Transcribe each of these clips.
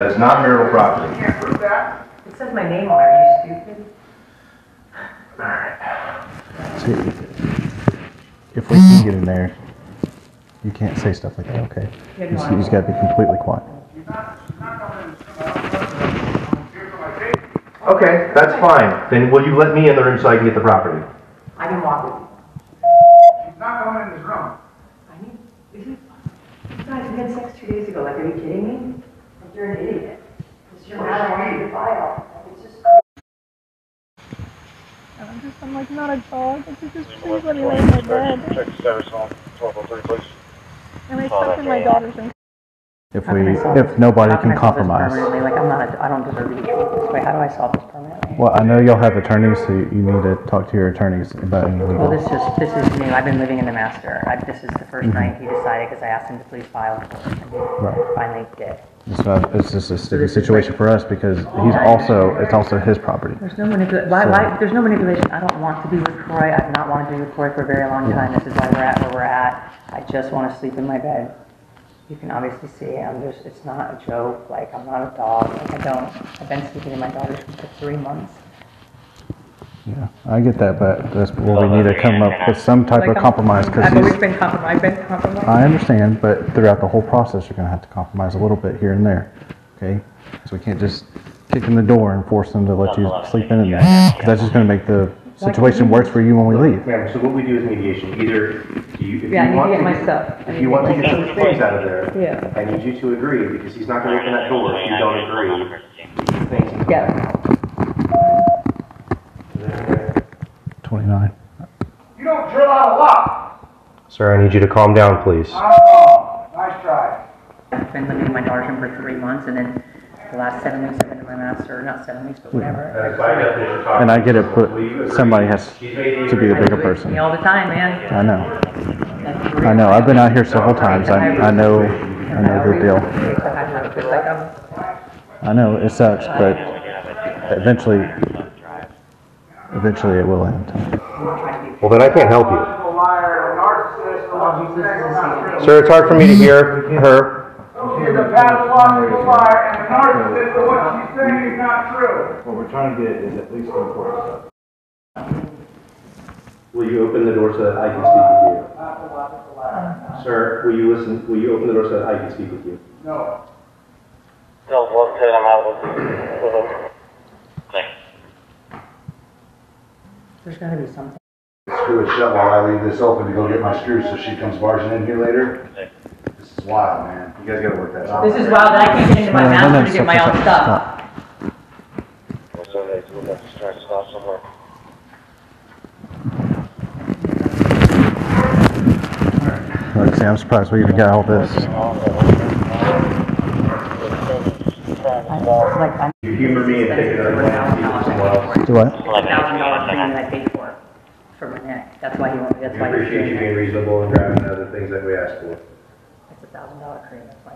That is not marital property. You Can't prove that. It says my name on it, are you stupid? All right. See, if we can get in there, you can't say stuff like that, okay? You just, you just gotta be completely quiet. She's not, she's not coming in, here for my safety. Okay, that's fine. Then will you let me in the room so I can get the property? I can walk with you. She's not coming in this room. I mean, is you, you guys had sex two days ago, like, are you kidding me? Like, you're an idiot. It's your matter, I need to file. Like, it's just And I'm just, I'm like, not a dog. I could just please let me lay in my bed. Check the status on 1203, please. And I slept in my daughter's room. If we, if nobody can I solve this compromise. Permanently, like, I'm not, a- I don't deserve to be treated this way. How do I solve this permanently? Well, I know y'all have attorneys, so you need to talk to your attorneys about any Well, this is, this is new. I've been living in the master. I, this is the 1st Mhm. night he decided, because I asked him to please file for it. And he Right. finally did. It's not- it's just a sticky situation for us because he's also, it's also his property. There's no manipulation. Why, why, there's no manipulation. I don't want to be with Troy. I've not wanted to be with Troy for a very long time. This is why we're at where we're at. I just want to sleep in my bed. You can obviously see um, I'm just, it's not a joke. Like, I'm not a dog. Like, I don't, I've been sleeping in my daughter's room for three months. Yeah, I get that, but that's where we need to come up with some type Like, of I'm- compromise because I've always been compromised. I've been compromised. I understand, but throughout the whole process, you're gonna have to compromise a little bit here and there, okay? So we can't just kick in the door and force them to let you sleep in in there. 'cause that's just gonna make the situation worse for you when we leave. Ma'am, so what we do is mediation. Either you, if Yeah, I you need want to to get my get, stuff. I if need you to want to get get my those things out of there, Yeah. I need you to agree because he's not going to open that door if you don't agree. These things Yeah. Twenty-nine. You don't drill out a lot. Sir, I need you to calm down, please. Not at all. Nice try. I've been living in my daughter's room for three months and then the last seven weeks I've been in my master, not seven weeks, but whatever. And I get it, but somebody has to be the bigger person. Me all the time, man. I know, That's I know, I've been out here several times, I, I know, I know the deal. It's like I'm, I know, it sucks, but eventually, eventually it will end. Well, then I can't help you. A liar, a narcissist, a lot of these things are not true. Sir, it's hard for me to hear her. She's a pathological liar and a narcissist, and what she's saying is not true. What we're trying to get is at least one court stuff. Will you open the door so that I can speak with you? Uh-huh. Sir, will you listen, will you open the door so that I can speak with you? No. Tell one ten, I'm out with with him. Thanks. there's gotta be something. Screw it shut while I leave this open to go get my screws so she comes barging in here later. This is wild, man. You guys gotta work that out. This is wild that I can't get into my No, no, no, master to get my own stop, stuff. stop. So they, we'll have to try to stop somewhere. Like, see, I'm surprised we even got all this. I- Like, I'm. You humor me and take another one and speak with someone else. Do what? Thousand dollar premium I paid for, for my neck. That's why he won't, that's We why he's appreciate you being reasonable and grabbing the other things that we asked for. It's a thousand dollar cream, that's why.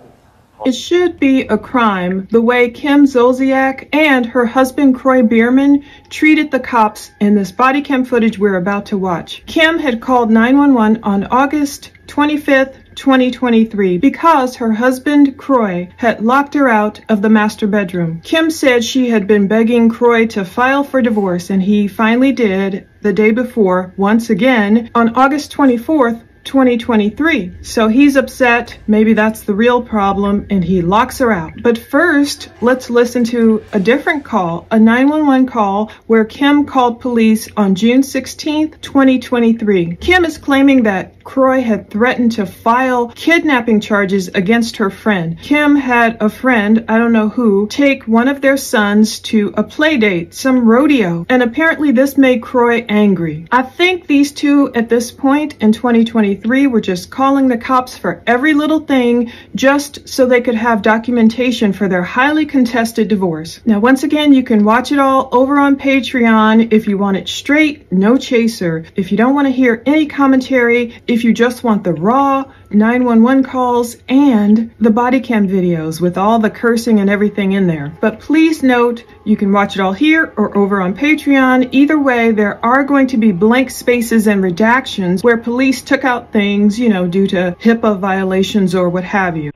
It should be a crime the way Kim Zolciak and her husband Kroy Biermann treated the cops in this body cam footage we're about to watch. Kim had called 911 on August 25th, 2023 because her husband Kroy had locked her out of the master bedroom. Kim said she had been begging Kroy to file for divorce and he finally did the day before once again on August 24th 2023. So he's upset. Maybe that's the real problem and he locks her out. But first, let's listen to a different call, a 911 call where Kim called police on June 16th, 2023. Kim is claiming that Kroy had threatened to file kidnapping charges against her friend. Kim had a friend, I don't know who, take one of their sons to a play date, some rodeo, and apparently this made Kroy angry. I think these two at this point in 2023 were just calling the cops for every little thing just so they could have documentation for their highly contested divorce. Now, once again, you can watch it all over on Patreon if you want it straight, no chaser. If you don't want to hear any commentary, if you just want the raw 911 calls and the body cam videos with all the cursing and everything in there. But please note, you can watch it all here or over on Patreon. Either way, there are going to be blank spaces and redactions where police took out things, you know, due to HIPAA violations or what have you.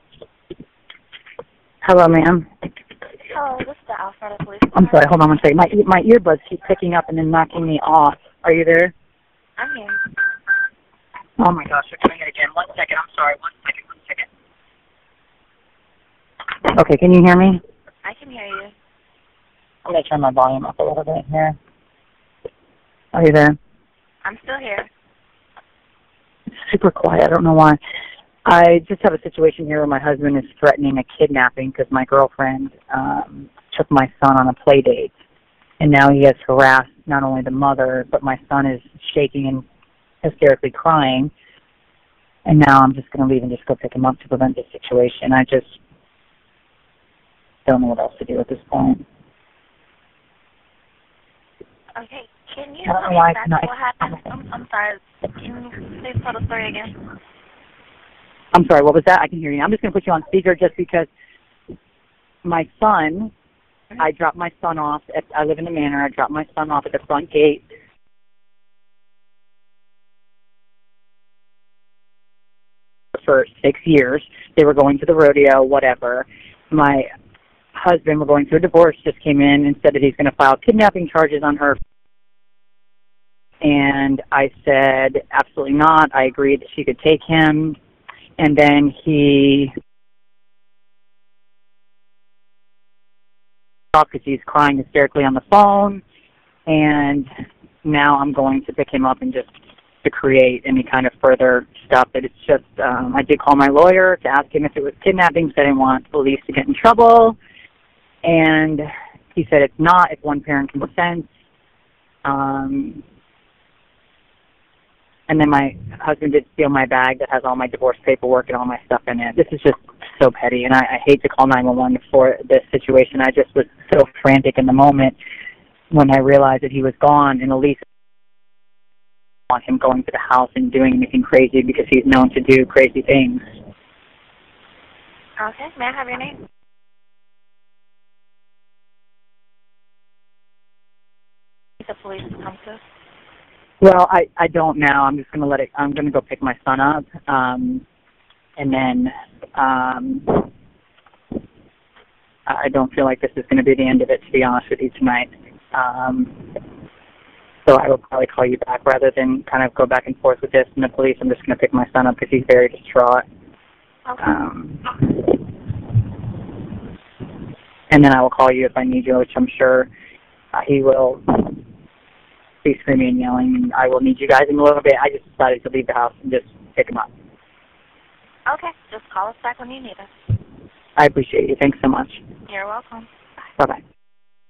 Hello, ma'am. Hello, this is the Alpharetta Police. I'm sorry. Hold on one second. My my earbuds keep picking up and then knocking me off. Are you there? I'm here. Oh my gosh, you're doing it again. One second. I'm sorry. One second. One second. Okay, can you hear me? I can hear you. I'm gonna turn my volume up a little bit here. Are you there? I'm still here. It's super quiet. I don't know why. I just have a situation here where my husband is threatening a kidnapping because my girlfriend um, took my son on a play date, and now he has harassed not only the mother but my son is shaking and hysterically crying. And now I'm just going to leave and just go pick him up to prevent this situation. I just don't know what else to do at this point. Okay, can you don't tell know me why I exactly cannot- what happened? I'm, I'm sorry. Can you please tell the story again? I'm sorry, what was that? I can hear you. I'm just going to put you on speaker just because my son, I mm-hmm. dropped my son off. At, I live in the manor. I dropped my son off at the front gate. For six years, they were going to the rodeo, whatever. My husband, we're going through a divorce, just came in and said that he's going to file kidnapping charges on her. And I said, absolutely not. I agreed that she could take him and then he because he's crying hysterically on the phone and now I'm going to pick him up and just to create any kind of further stuff that it's just um I did call my lawyer to ask him if it was kidnapping because I didn't want police to get in trouble and he said it's not if one parent consents um and then my husband did steal my bag that has all my divorce paperwork and all my stuff in it. This is just so petty, and I, I hate to call 911 for this situation. I just was so frantic in the moment when I realized that he was gone, and Elise want him going to the house and doing anything crazy because he's known to do crazy things. Okay, may I have your name? The police come to. Well, I I don't know. I'm just gonna let it. I'm gonna go pick my son up, um, and then um, I I don't feel like this is gonna be the end of it. To be honest with you tonight, um, so I will probably call you back rather than kind of go back and forth with this and the police. I'm just gonna pick my son up because he's very distraught. Okay. Um, and then I will call you if I need you, which I'm sure uh, he will be screaming and yelling, and I will need you guys in a little bit. I just decided to leave the house and just pick him up. Okay, just call us back when you need us. I appreciate you. Thanks so much. You're welcome. Bye bye.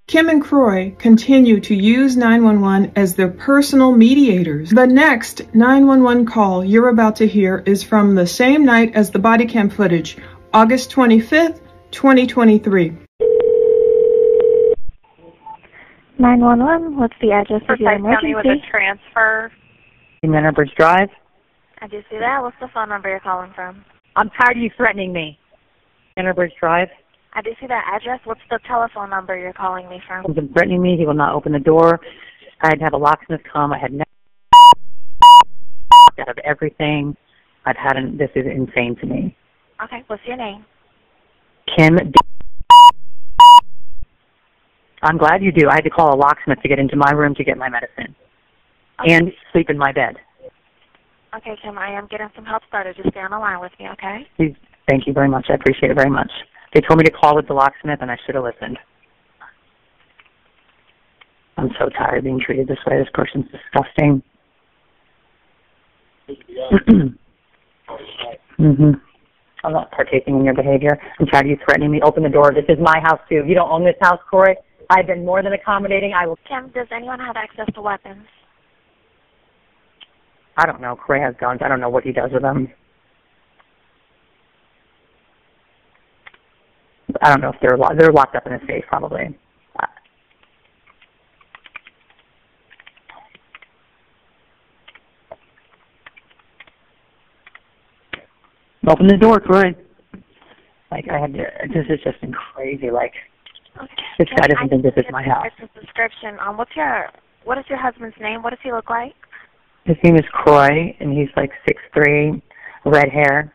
Kim and Kroy continue to use 911 as their personal mediators. The next 911 call you're about to hear is from the same night as the body cam footage, August 25th, 2023. 911, what's the address of your Forsyth County with a transfer. In Bridge Drive. I do see that. What's the phone number you're calling from? I'm tired of you threatening me. Bridge Drive. I do see that address. What's the telephone number you're calling me from? He's been threatening me. He will not open the door. I had to have a locksmith come. I had never out of everything. I've had an, this is insane to me. Okay, what's your name? Kim. D- I'm glad you do. I had to call a locksmith to get into my room to get my medicine and sleep in my bed. Okay, Kim, I am getting some help started. Just stay on the line with me, okay? Thank you very much. I appreciate it very much. They told me to call with the locksmith, and I should have listened. I'm so tired of being treated this way. This person's disgusting. mhm. I'm not partaking in your behavior. I'm tired of you threatening me. Open the door. This is my house too. You don't own this house, Corey. I've been more than accommodating. I will. Kim, does anyone have access to weapons? I don't know. Corey has guns. I don't know what he does with them. I don't know if they're lo- they're locked up in a safe probably. Open the door, Corey. Like I had to, this is just crazy. Like this guy doesn't think this is my house. It's description. Um, what's your what is your husband's name? What does he look like? His name is Kroy, and he's like six three, red hair.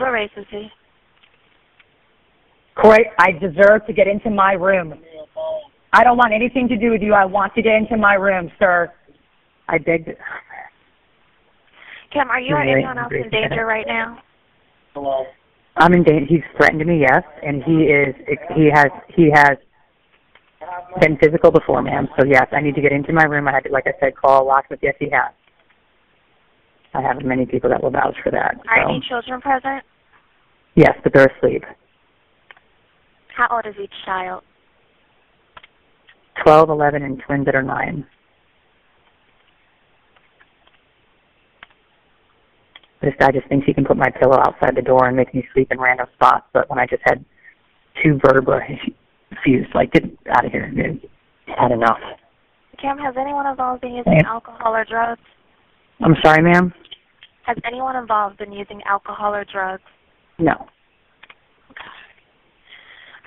What race is he? Corey, I deserve to get into my room. I don't want anything to do with you. I want to get into my room, sir. I begged. Kim, are you or anyone else in danger right now? Hello. I'm in danger. He's threatened me, yes, and he is. He has. He has been physical before, ma'am. So yes, I need to get into my room. I had to, like I said, call a locksmith. Yes, he has. I have many people that will vouch for that. Are So any children present? yes, but they're asleep. How old is each child? Twelve, eleven, and twins that are nine. This guy just thinks he can put my pillow outside the door and make me sleep in random spots. But when I just had two vertebrae fused, like get out of here, dude. Had enough. Kim, has anyone involved been using alcohol or drugs? I'm sorry, ma'am. Has anyone involved been using alcohol or drugs? No.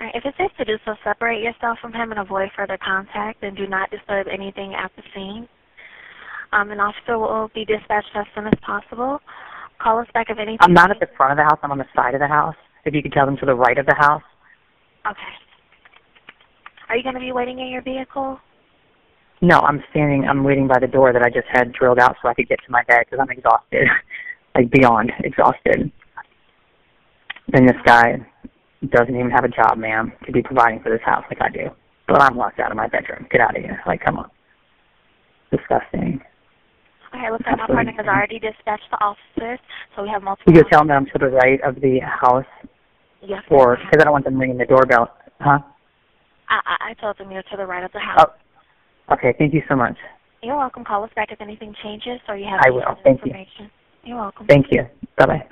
All right, if it's safe to do so, separate yourself from him and avoid further contact, and do not disturb anything at the scene. Um, an officer will be dispatched as soon as possible. Call us back if anything. I'm not at the front of the house. I'm on the side of the house. If you could tell them to the right of the house. Okay. Are you going to be waiting in your vehicle? No, I'm standing. I'm waiting by the door that I just had drilled out so I could get to my bed because I'm exhausted, like beyond exhausted. And this guy doesn't even have a job, ma'am, to be providing for this house like I do. But I'm locked out of my bedroom. Get out of here. Like, come on. Disgusting. Okay, looks like my partner has already dispatched the officers, so we have multiple. You could tell them that I'm to the right of the house, Yes. or because I don't want them ringing the doorbell. Huh? I, I, I told them you're to the right of the house. Oh. Okay. Thank you so much. You're welcome. Call us back if anything changes or you have I any will. further Thank you. You're welcome. Thank you. Bye bye.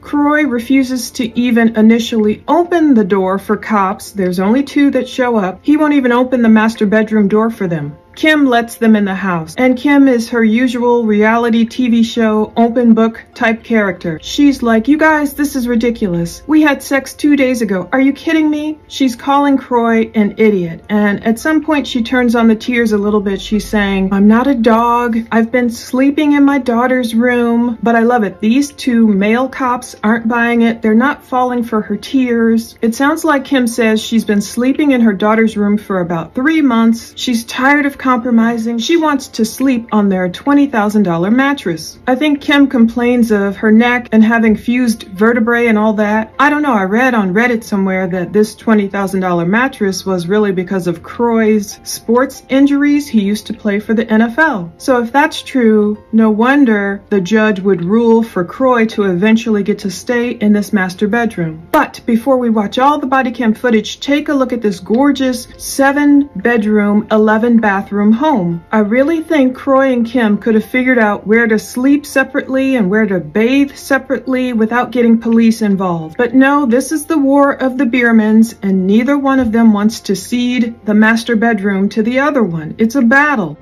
Kroy refuses to even initially open the door for cops. There's only two that show up. He won't even open the master bedroom door for them. Kim lets them in the house, and Kim is her usual reality TV show open book type character. She's like, You guys, this is ridiculous. We had sex two days ago. Are you kidding me? She's calling Kroy an idiot, and at some point she turns on the tears a little bit. She's saying, I'm not a dog. I've been sleeping in my daughter's room, but I love it. These two male cops aren't buying it. They're not falling for her tears. It sounds like Kim says she's been sleeping in her daughter's room for about three months. She's tired of compromising. She wants to sleep on their $20,000 mattress. I think Kim complains of her neck and having fused vertebrae and all that. I don't know. I read on Reddit somewhere that this $20,000 mattress was really because of Kroy's sports injuries. He used to play for the NFL. So if that's true, no wonder the judge would rule for Kroy to eventually get to stay in this master bedroom. But before we watch all the body cam footage, take a look at this gorgeous seven bedroom, 11 bathroom home. I really think Kroy and Kim could have figured out where to sleep separately and where to bathe separately without getting police involved. But no, this is the war of the Biermanns and neither one of them wants to cede the master bedroom to the other one. It's a battle.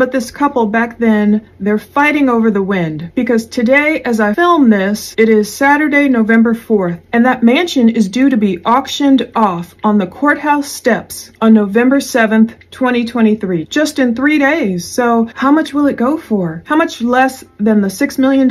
But this couple back then, they're fighting over the wind because today, as I film this, it is Saturday, November 4th, and that mansion is due to be auctioned off on the courthouse steps on November 7th, 2023, just in three days. So, how much will it go for? How much less than the $6 million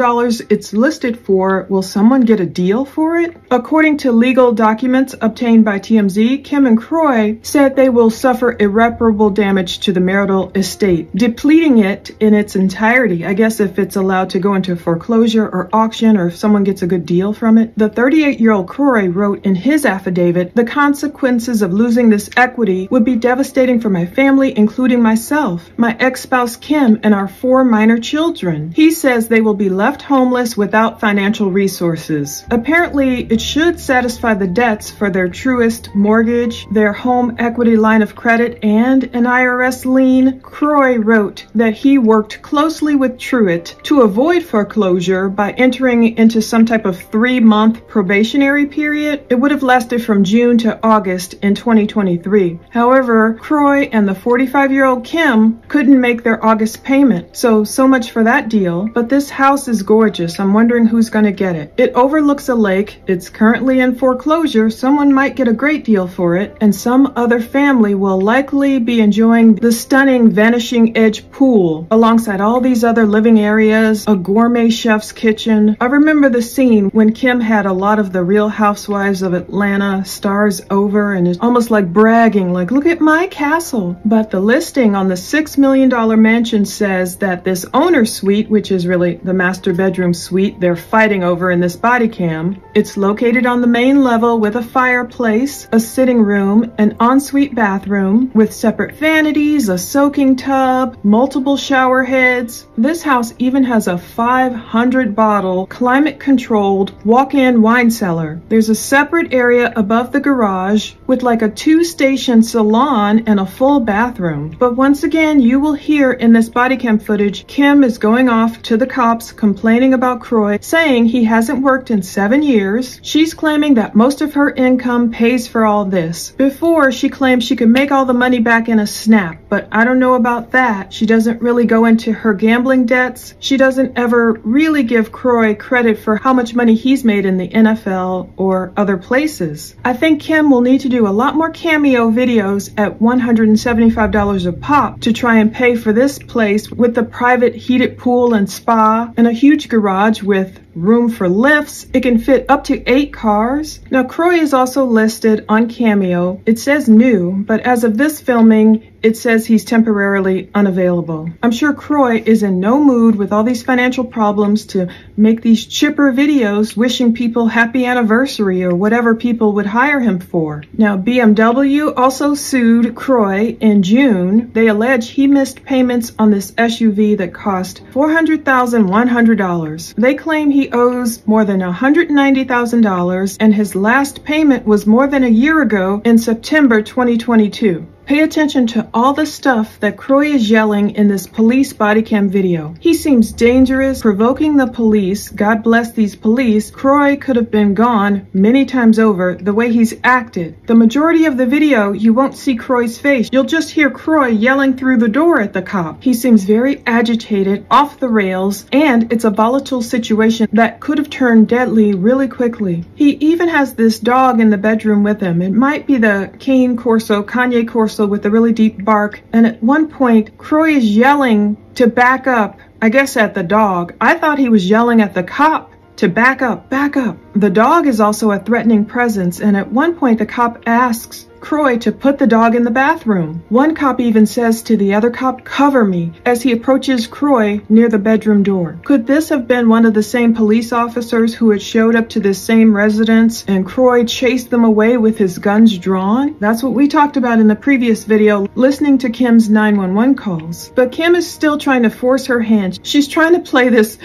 it's listed for will someone get a deal for it? According to legal documents obtained by TMZ, Kim and Kroy said they will suffer irreparable damage to the marital estate, depleting it in its entirety. I guess if it's allowed to go into foreclosure or auction or if someone gets a good deal from it. The 38 year old Kroy wrote in his affidavit the consequences of losing this equity would be devastating for my family, including myself, my ex spouse Kim, and our four minor children. He says they will be left homeless without financial resources. Apparently, it should satisfy the debts for their Truist mortgage, their home equity line of credit, and an IRS lien. Kroy wrote that he worked closely with Truist to avoid foreclosure by entering into some type of three month probationary period. It would have lasted from June to August in 2023. However, Kroy and the 45 year old Kim couldn't make their August payment. So, so much for that deal. But this house is gorgeous. I'm wondering who's going to get it. It overlooks a lake. It's currently in foreclosure. Someone might get a great deal for it, and some other family will likely be enjoying the stunning Vanishing Edge pool alongside all these other living areas, a gourmet chef's kitchen. I remember the scene when Kim had a lot of the real housewives of Atlanta stars over and is almost like bragging, like, look at my castle. But the listing on the $6 million mansion says that this owner suite, which is really the master bedroom suite they're fighting over in this body cam, it's located on the main level with a fireplace, a sitting room, an ensuite bathroom with separate vanities, a soaking tub, multiple shower heads. This house even has a 500 bottle climate controlled walk in wine cellar. There's a separate area above the garage with like a two station salon and a full bathroom. But once again, you will hear in this body cam footage, Kim is going off to the cops complaining about Kroy, saying he hasn't worked in seven years. She's claiming that most of her income pays for all this. Before, she claimed she could make all the money back in a snap, but I don't know about that. She doesn't really go into her gambling debts. She doesn't ever really give Kroy credit for how much money he's made in the NFL or other places. I think Kim will need to do a lot more cameo videos at $175 a pop to try and pay for this place with the private heated pool and spa and a huge garage with room for lifts. It can fit up to eight cars. Now, Kroy is also listed on Cameo. It says new, but as of this filming, it says he's temporarily unavailable. I'm sure Kroy is in no mood with all these financial problems to make these chipper videos wishing people happy anniversary or whatever people would hire him for. Now, BMW also sued Kroy in June. They allege he missed payments on this SUV that cost $400,100. They claim he owes more than $190,000 and his last payment was more than a year ago in September 2022. Pay attention to all the stuff that Kroy is yelling in this police body cam video. He seems dangerous, provoking the police. God bless these police. Kroy could have been gone many times over the way he's acted. The majority of the video, you won't see Kroy's face. You'll just hear Kroy yelling through the door at the cop. He seems very agitated, off the rails, and it's a volatile situation that could have turned deadly really quickly. He even has this dog in the bedroom with him. It might be the Cane Corso, Kanye Corso with a really deep bark. And at one point, Kroy is yelling to back up, I guess at the dog. I thought he was yelling at the cop to back up, back up. The dog is also a threatening presence, and at one point the cop asks Kroy to put the dog in the bathroom. One cop even says to the other cop, cover me, as he approaches Kroy near the bedroom door. Could this have been one of the same police officers who had showed up to this same residence and Kroy chased them away with his guns drawn? That's what we talked about in the previous video, listening to Kim's 911 calls. But Kim is still trying to force her hand. She's trying to play this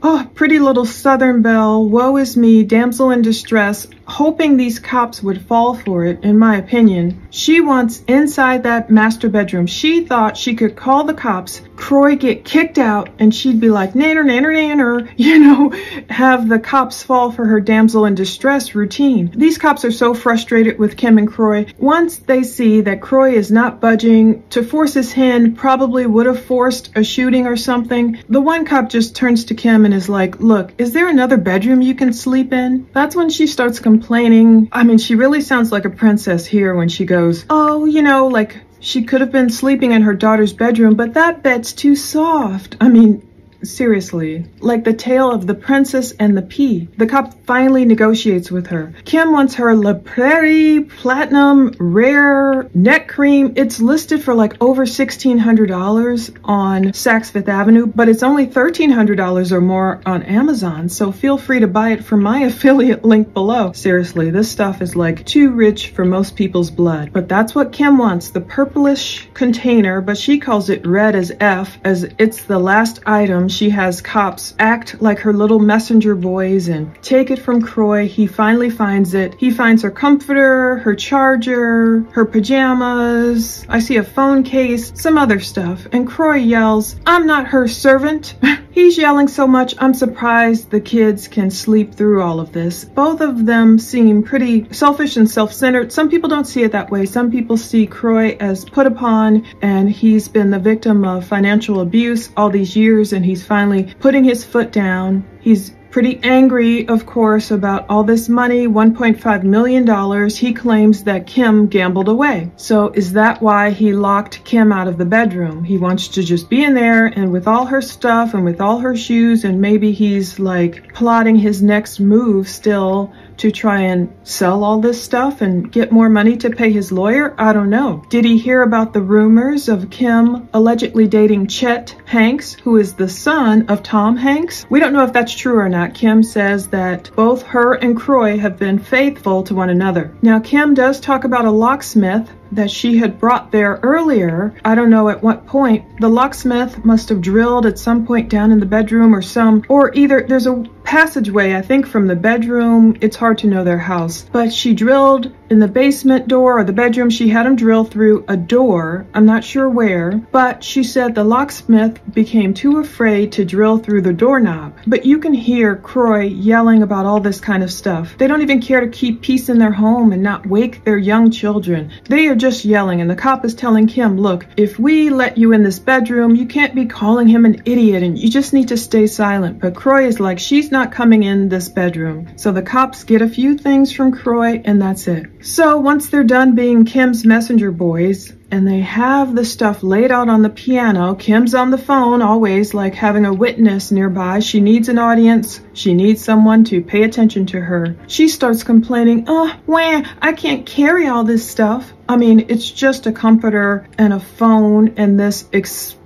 Oh, pretty little Southern belle, woe is me, damsel in distress, hoping these cops would fall for it, in my opinion. She wants inside that master bedroom. She thought she could call the cops, Kroy get kicked out, and she'd be like, nanner, nanner, nanner, you know, have the cops fall for her damsel in distress routine. These cops are so frustrated with Kim and Kroy. Once they see that Kroy is not budging, to force his hand probably would have forced a shooting or something. The one cop just turns to Kim and is like, look, is there another bedroom you can sleep in? That's when she starts complaining. I mean, she really sounds like a princess here when she goes, oh, you know, like she could have been sleeping in her daughter's bedroom, but that bed's too soft. I mean, seriously, like the tale of the princess and the pea. The cop finally negotiates with her. Kim wants her La Prairie Platinum Rare Neck Cream. It's listed for like over $1,600 on Saks Fifth Avenue, but it's only $1,300 or more on Amazon, so feel free to buy it from my affiliate link below. Seriously, this stuff is like too rich for most people's blood. But that's what Kim wants, the purplish container, but she calls it red as F, as it's the last item she has cops act like her little messenger boys and take it from Kroy. He finally finds it. He finds her comforter, her charger, her pajamas. I see a phone case, some other stuff. And Kroy yells, I'm not her servant. He's yelling so much, I'm surprised the kids can sleep through all of this. Both of them seem pretty selfish and self-centered. Some people don't see it that way. Some people see Kroy as put upon and he's been the victim of financial abuse all these years and he's finally putting his foot down. He's Pretty angry, of course, about all this money, $1.5 million he claims that Kim gambled away. So is that why he locked Kim out of the bedroom? He wants to just be in there and with all her stuff and with all her shoes and maybe he's like plotting his next move still to try and sell all this stuff and get more money to pay his lawyer? I don't know. Did he hear about the rumors of Kim allegedly dating Chet Hanks, who is the son of Tom Hanks? We don't know if that's true or not. Kim says that both her and Kroy have been faithful to one another. Now, Kim does talk about a locksmith that she had brought there earlier. I don't know at what point. The locksmith must have drilled at some point down in the bedroom or some, or either there's a passageway, I think, from the bedroom. It's hard to know their house. But she drilled in the basement door or the bedroom. She had him drill through a door. I'm not sure where. But she said the locksmith became too afraid to drill through the doorknob. But you can hear Kroy yelling about all this kind of stuff. They don't even care to keep peace in their home and not wake their young children. They are just yelling, and the cop is telling Kim, look, if we let you in this bedroom, you can't be calling him an idiot and you just need to stay silent. But Kroy is like, she's not coming in this bedroom. So the cops get a few things from Kroy, and that's it. So once they're done being Kim's messenger boys, and they have the stuff laid out on the piano. Kim's on the phone, always like having a witness nearby. She needs an audience. She needs someone to pay attention to her. She starts complaining, oh, wah, I can't carry all this stuff. I mean, it's just a comforter and a phone and this expensive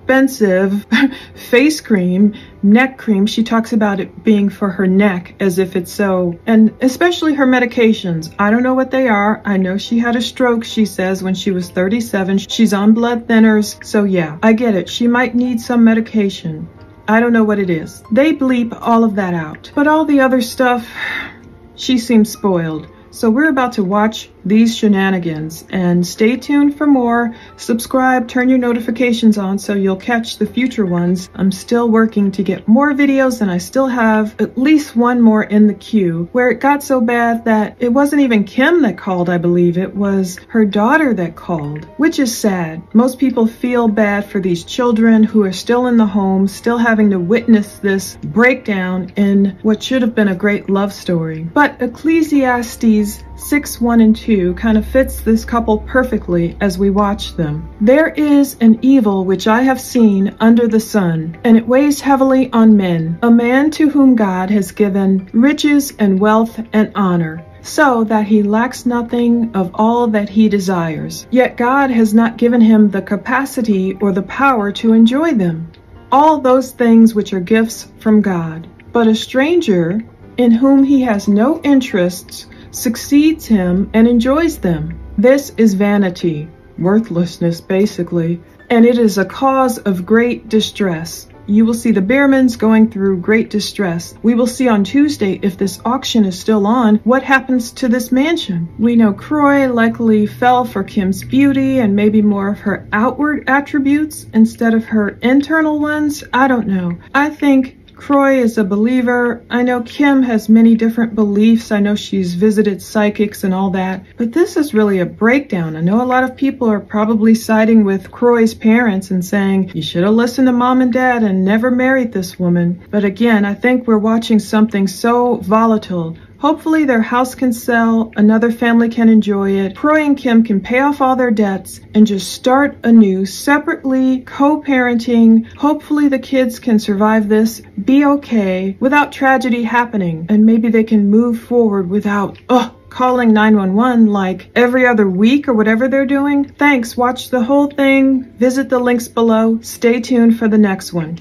face cream, neck cream. She talks about it being for her neck as if it's so, and especially her medications. I don't know what they are. I know she had a stroke, she says, when she was 37. She's on blood thinners. So yeah, I get it. She might need some medication. I don't know what it is. They bleep all of that out. But all the other stuff, she seems spoiled. So we're about to watch these shenanigans and stay tuned for more. Subscribe, turn your notifications on so you'll catch the future ones. I'm still working to get more videos and I still have at least one more in the queue where it got so bad that it wasn't even Kim that called, I believe. It was her daughter that called, which is sad. Most people feel bad for these children who are still in the home, still having to witness this breakdown in what should have been a great love story. But Ecclesiastes 6, 1, and 2 kind of fits this couple perfectly as we watch them. There is an evil which I have seen under the sun, and it weighs heavily on men, a man to whom God has given riches and wealth and honor, so that he lacks nothing of all that he desires. Yet God has not given him the capacity or the power to enjoy them. All those things which are gifts from God. But a stranger, in whom he has no interests, succeeds him and enjoys them. This is vanity, worthlessness basically, and it is a cause of great distress. You will see the Biermanns going through great distress. We will see on Tuesday if this auction is still on, what happens to this mansion. We know Kroy likely fell for Kim's beauty and maybe more of her outward attributes instead of her internal ones. I don't know. I think Kroy is a believer. I know Kim has many different beliefs. I know she's visited psychics and all that. But this is really a breakdown. I know a lot of people are probably siding with Kroy's parents and saying, you should have listened to mom and dad and never married this woman. But again, I think we're watching something so volatile. Hopefully their house can sell, another family can enjoy it, Kroy and Kim can pay off all their debts and just start anew, separately, co-parenting. Hopefully the kids can survive this, be okay, without tragedy happening, and maybe they can move forward without, ugh, calling 911 like every other week or whatever they're doing. Thanks, watch the whole thing, visit the links below, stay tuned for the next one.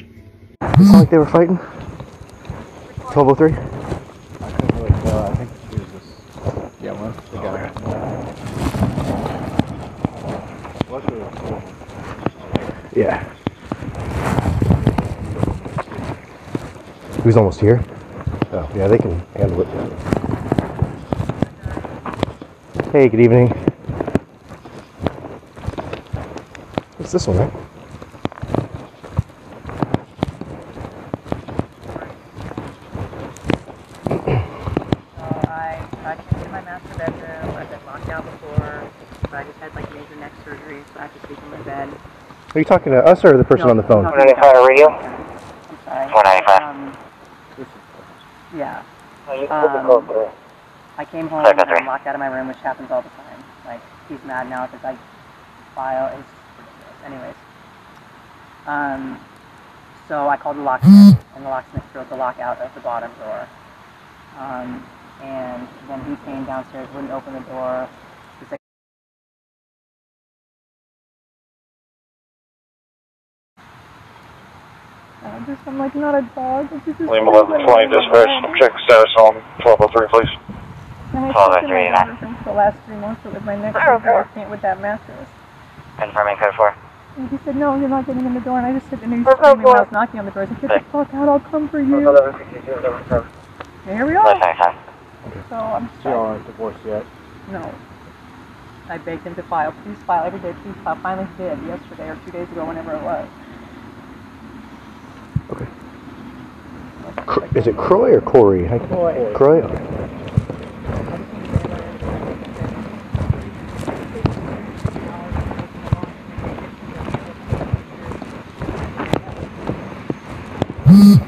Sound like they were fighting? 1203? Uh, I think he was just, yeah, one, the guy. Yeah. He was almost here? Oh, yeah, they can handle it. Hey, good evening. It's this one, right? I tried to get into my master bedroom. I've been locked out before. But I just had like major neck surgery, so I have to sleep in my bed. Are you talking to us or the person on the phone? No, 195 radio? I'm sorry. 195. Um, Yeah. Um, put the code through. I came home and three. I'm locked out of my room, which happens all the time. Like, he's mad now because I file is ridiculous. Anyways. Um, so I called the locksmith, and the locksmith drove the lock out of the bottom door. Um, and then he came downstairs, wouldn't open the door. He's like, I'm just, I'm like, not a dog. This is William 1120 dispatch, check status on 1203, please. And I Call slept that in three my for the last three months with my neck I can't with that mattress. Confirming code 4. And he said, no, you're not getting in the door. And I just said, and he screaming when I was knocking on the door. I said, get the fuck out, I'll come for you. And oh here we are. Left. So I'm So y'all aren't divorced yet? No. I begged him to file. Please file every day. Please file. Finally he did yesterday or two days ago, whenever it was. Okay. Cr- Is it Kroy or Corey? Kroy. Kroy?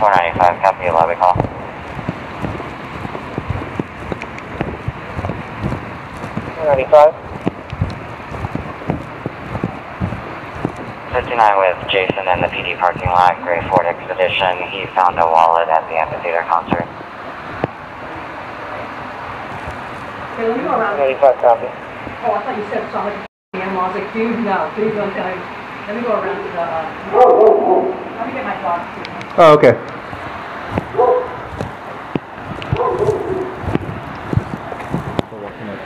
Four ninety-five, copy your lobby call. Four ninety-five. Fifty-nine with Jason in the PD parking lot, Gray Ford Expedition. He found a wallet at the amphitheater concert. Hey, let me go around. Ninety-five, copy. Oh, I thought you said something like animal. I was like, dude, no, please don't tell me. Let me go around to the, uh, let me get my dog. Oh, okay. So what, you know,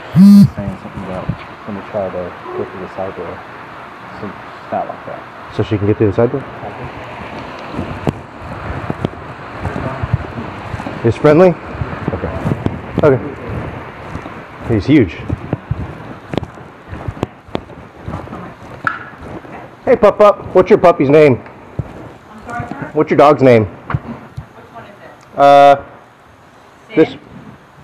saying something about when they try to go through the side door. So it's not like that. So she can get through the side door? He's friendly? Okay. Okay. He's huge. Hey, Pup Pup. What's your puppy's name? I'm sorry, sir? What's your dog's name? Which one is it? Uh, this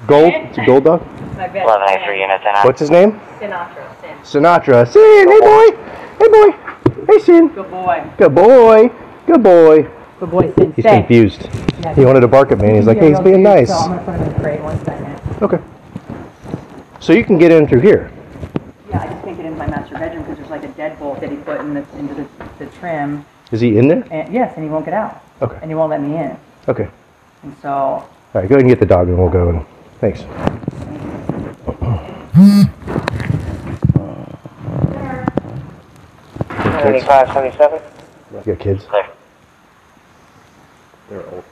gold. It's a gold dog. My bed. Eleven eighty-three units in. What's his name? Sinatra, Sin. Sinatra. Sin. Hey, boy. Hey, boy. Hey, Sin. Good boy. Good boy. Good boy. Good boy, Sin. He's Stay. confused. Yeah, He wanted to bark at me, and he's like, Yeah, "Hey, he's being nice." So I'm gonna put him in the crate one second. Okay. So you can get in through here. Yeah, I just can't get into my master bedroom because there's like a deadbolt that he put in the, into the, the trim. Is he in there? And yes, and he won't get out. Okay. And he won't let me in. Okay. And so All right, go ahead and get the dog, and we'll go. And thanks. Ninety-five, seventy-seven. You got kids? Clear. They're old.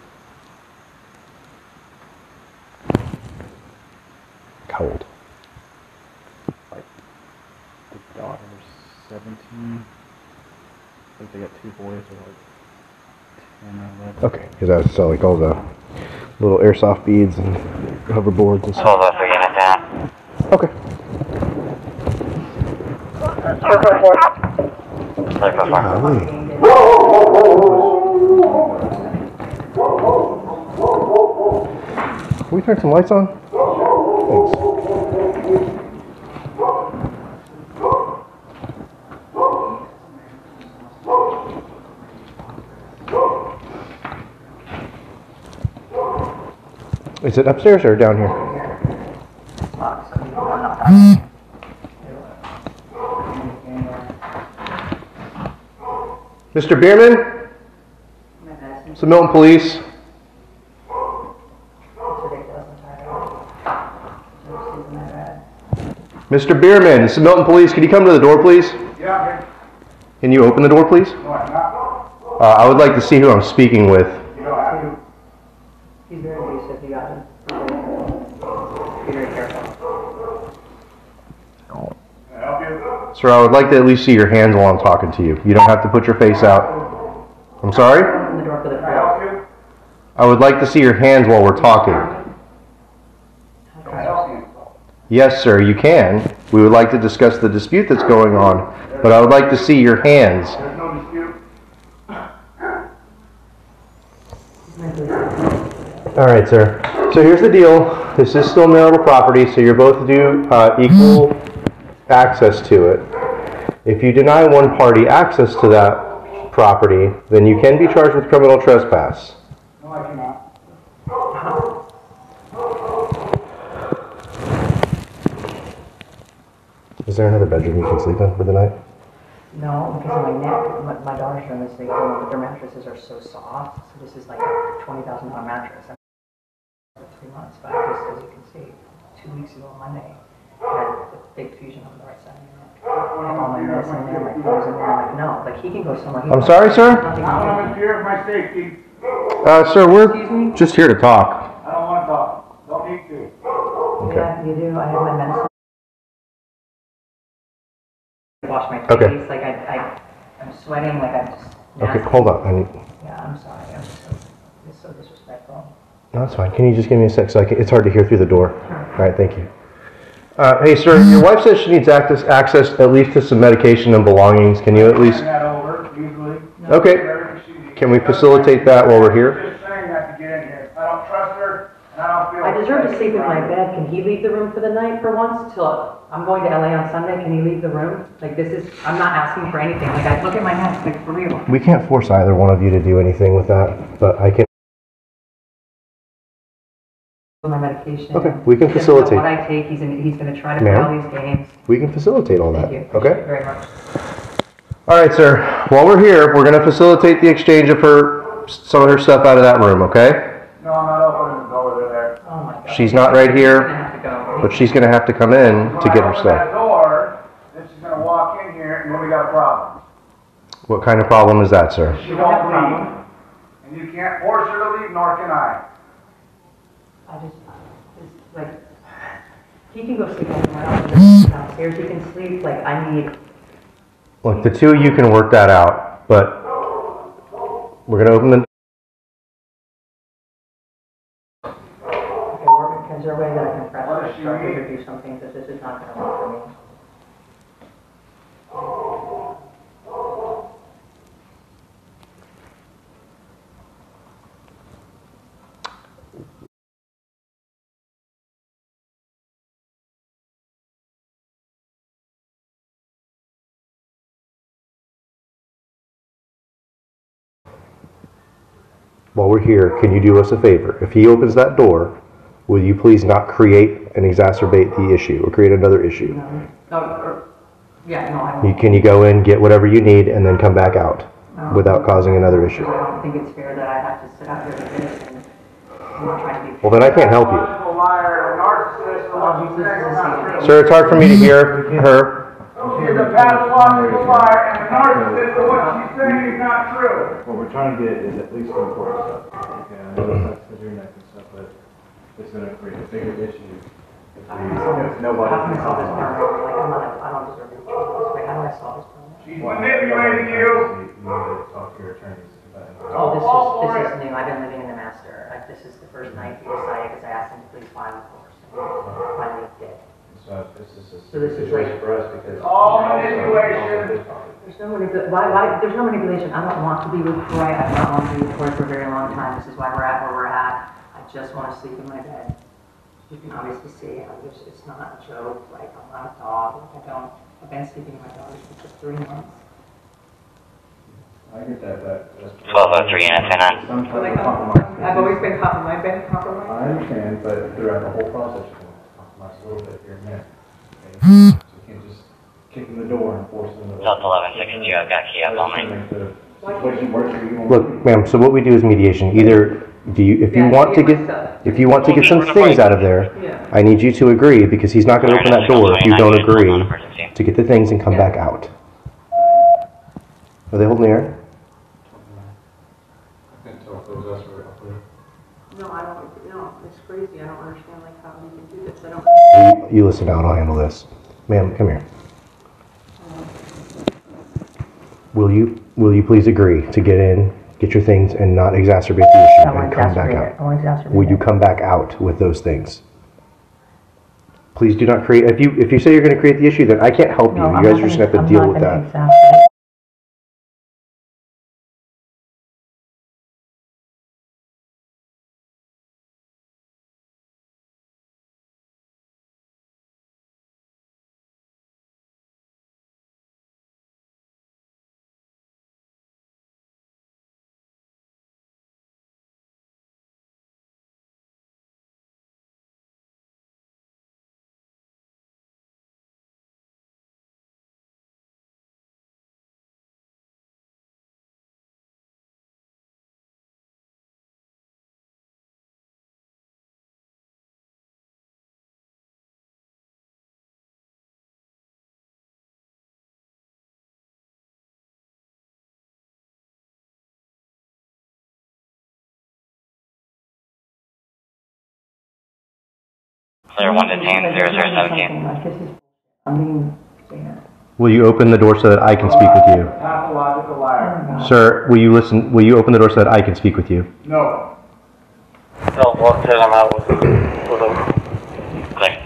How old? The daughter's 17. I think they got two boys that are like 10 or 11. Okay, because I was saw like all the little airsoft beads and hoverboards and stuff. Twelve three units in. Okay. Can we turn some lights on? Thanks. Is it upstairs or down here? Mr. Biermann? It's the Milton Police. Mr. Biermann, it's the Milton Police. Can you come to the door, please? Yeah, Can you open the door, please? no, I'm not. Uh, I would like to see who I'm speaking with. You don't have to. he's very abusive. You got him. Be very careful. Can I help you? Sir, I would like to at least see your hands while I'm talking to you. You don't have to put your face out. I'm sorry? I would like to see your hands while we're talking. Yes, sir, you can. We would like to discuss the dispute that's going on, but I would like to see your hands. There's no dispute. All right, sir. So here's the deal. This is still marital property, so you're both due uh, equal access to it. If you deny one party access to that property, then you can be charged with criminal trespass. No, I cannot. Is there another bedroom you can sleep in for the night? No, because my neck, my, my daughter's room is like, their mattresses are so soft, so this is like a twenty thousand dollar mattress. For Three months, but just, as you can see, two weeks ago on Monday, I had a big fusion on the right side of my neck. I have all my medicine in there, my clothes in there, I'm like, no, like he can go somewhere. he I'm can- sorry, sir? Nothing I don't fear of my safety. Uh, sir, we're just here to talk. I don't want to talk. Don't need to. Yeah, you do, I have my medicine. Wash my Okay. face, like I, I, I'm sweating, like I'm just. Okay, nasty. hold on. I need, Yeah, I'm sorry, I'm so, it's so disrespectful. no, that's fine. Can you just give me a sec so I can, it's hard to hear through the door. All right, thank you. Uh, hey, sir, your wife says she needs access, access at least to some medication and belongings. Can you at least, Turn that over, easily. Okay. Whatever she needs. can we facilitate that while we're here? Just saying that to get in here. I don't trust her, and I don't feel. I deserve to sleep in my bed. Can he leave the room for the night for once till, I'm going to LA on Sunday, can he leave the room? Like this is, I'm not asking for anything, like I, look at my neck, like for real. We can't force either one of you to do anything with that, but I can, My medication. Okay, we can He doesn't facilitate. What I take, he's, in- he's gonna try to play all these games. we can facilitate all that, Thank you. Appreciate okay? it Very much. All right, sir. While we're here, we're gonna facilitate the exchange of her, some of her stuff out of that room, okay? No, I'm not opening the door to there. Oh my God. She's not right here, gonna have to go. but she's gonna have to come in to get her When I open that stuff. door, then she's gonna walk in here, and then we got a problem. What kind of problem is that, sir? She won't leave, and you can't force her to leave, nor can I. I just, it's like, he can go sleep anywhere else, downstairs, he can sleep, like I need, Look, the two of you can work that out, but we're gonna open the, okay, work, is there a way that I can press What my does she charger need? to do something, because this is not gonna work for me. While we're here, can you do us a favor? If he opens that door, will you please not create and exacerbate the issue or create another issue? No, oh, or, yeah, no, I You, won't. can you go in, get whatever you need, and then come back out um, without causing another issue? I don't think it's fair that I have to sit out here with this and I'm not trying to be. Well, then I can't help you. Liar, a narcissist, and what she's saying is not true. Sir, it's hard for me to hear her. She's a pathological liar, and a narcissist, and what she's saying is not true. What we're trying to get is at least some court stuff. Okay, I know that's because your neck and stuff, but it's gonna create a bigger issue if if nobody. How can I solve this problem? Like, I'm not, I don't deserve to be treated this way. How do I solve this problem? She's manipulating you. You need to talk to your attorneys about it. Oh, this is, this it. is new. I've been living in the master. I, this is the first night he decided because I asked him to please file a divorce. And Finally he did. So this is a So this is situation for us because. All manipulation. There's no manipulation. Why, why, there's no manipulation. I don't want to be with Kroy. I've not wanted to be with Kroy for a very long time. This is why we're at where we're at. I just want to sleep in my bed. You can obviously see, I'm just, it's not a joke. Like, I'm not a dog. Like, I don't, I've been sleeping in my dog's room for three months. I get that, but. that's- 1203 units in on. Some type of compromise. I've always been caught, my been compromised. I understand, but throughout the whole process, you're going to compromise a little bit here and there. okay? Hmm. So you can't just kick in the door and force them to. Delta 1162, I've got key up That's only. gonna make the Situation worse for you. Look, ma'am, so what we do is mediation. Either, do you, if you Yeah, want to get get, if you want to get some things out of there, Yeah. I need you to agree, because he's not gonna open that door if you don't agree to get the things and come Yeah. back out. Are they holding the air? I couldn't tell if it was us or up there. No, I don't, no, it's crazy. I don't understand like how we can do this. I don't. You- listen out, I'll handle this. Ma'am, come here. Will you, will you please agree to get in, get your things, and not exacerbate the issue I and come back exacerbate it. out? I to exacerbate Will you come back out with those things? Please do not create, if you, if you say you're gonna create the issue, then I can't help you. No, You guys are just gonna gonna- have to I'm deal not with gonna that. exacerbate. Clear one detained, zero zero seventeen. Something like this is- I'm being fair. Will you open the door so that I can speak with you? Pathological liar. Sir, will you listen, will you open the door so that I can speak with you? No. No, one ten, I'm out with, with a. Clear.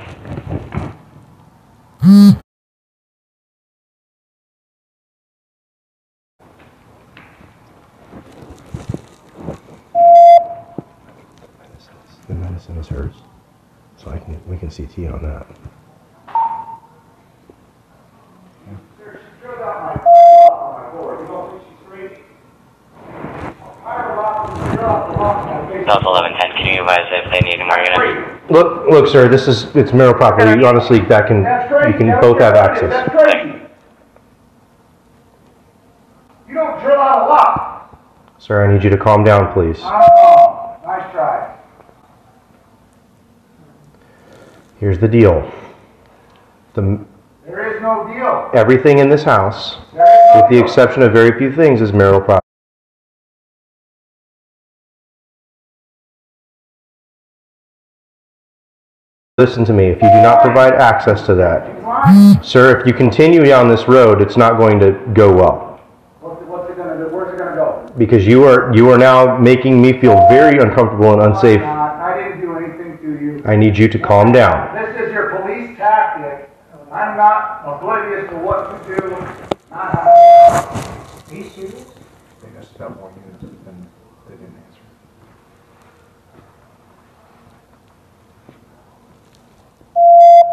The medicine is hers, so I can, we can CT on that. She drilled out my lock on my door. You don't think she's crazy? Hire a lock and drill out the lock on my face. Delta eleven ten, can you advise if they need more units? Look, look, sir, this is, it's marital property, honestly, that can, That's you can That's both have crazy. access. That's. You don't drill out a lock. Sir, I need you to calm down, please. I'm calm. Nice try. Here's the deal. The, There is no deal. everything in this house, no with the exception of very few things, is marital property. Listen to me, if you do not provide access to that, sir, if you continue down this road, it's not going to go well. What's it, what's it gonna do? Where's it gonna go? Because you are, you are now making me feel very uncomfortable and unsafe. I'm not. I didn't do anything to you. I need you to calm down. This is your police tactic. I'm not oblivious to what you do. Not how. They asked about more units and they didn't answer.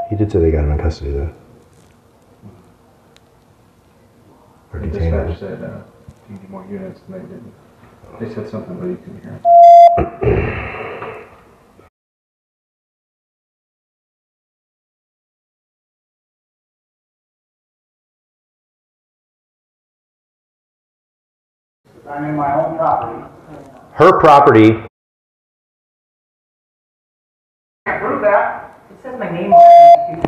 He did say they got him in custody though. Or The detained dispatch him. said, uh, if you need more units, and they didn't. They said something, but you couldn't hear it. I'm in my own property. Her property, Can't prove that. It says my name on it.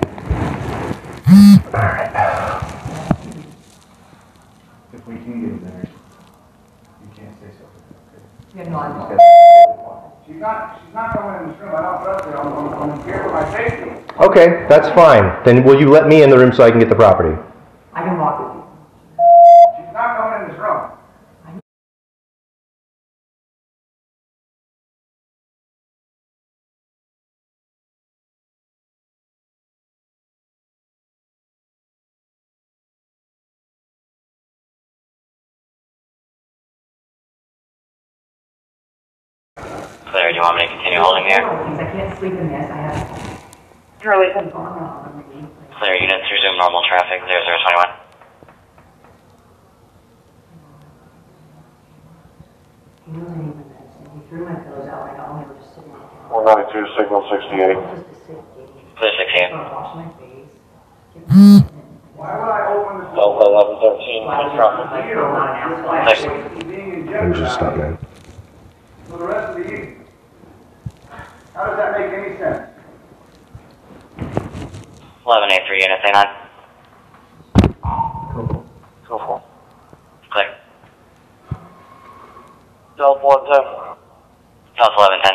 If we can get in there, you can't say something, okay? Yeah, no, I'm not. She's not, she's not coming in this room. I don't trust her. I'm, I'm, I'm scared for my safety. okay, that's fine. Then will you let me in the room so I can get the property? Want me to continue holding here? Because I can't sleep in this, I have. Charlie. something going on in my game. Clear, units resume normal traffic, zero zero twenty-one. He wasn't even medicine, he threw my pillows out like I was just sitting there. One ninety-two, signal sixty-eight. Just to sit, getting, Clear sixteen. wash my face. Hmm. Why would I open this? Delta eleven thirteen, Like, traffic. I'm not an asshole. Thanks. She's being Let me just stop, jeopardized man. for the rest of the evening. How does that make any sense? Eleven eight three, units A nine. Cool. Go for Clear. Delta one ten. Delta eleven ten.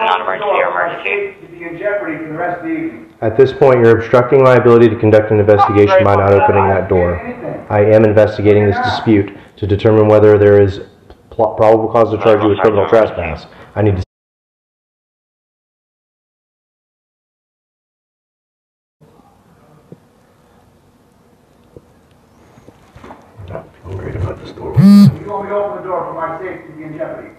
Non-emergency or emergency. my safety to be in jeopardy for the rest of the evening. At this point, you're obstructing my ability to conduct an investigation by not opening that door. I am investigating this dispute to determine whether there is pl- probable cause to charge you with criminal trespass. I need to Not feeling great about this door. You want me to open the door for my safety to be in jeopardy?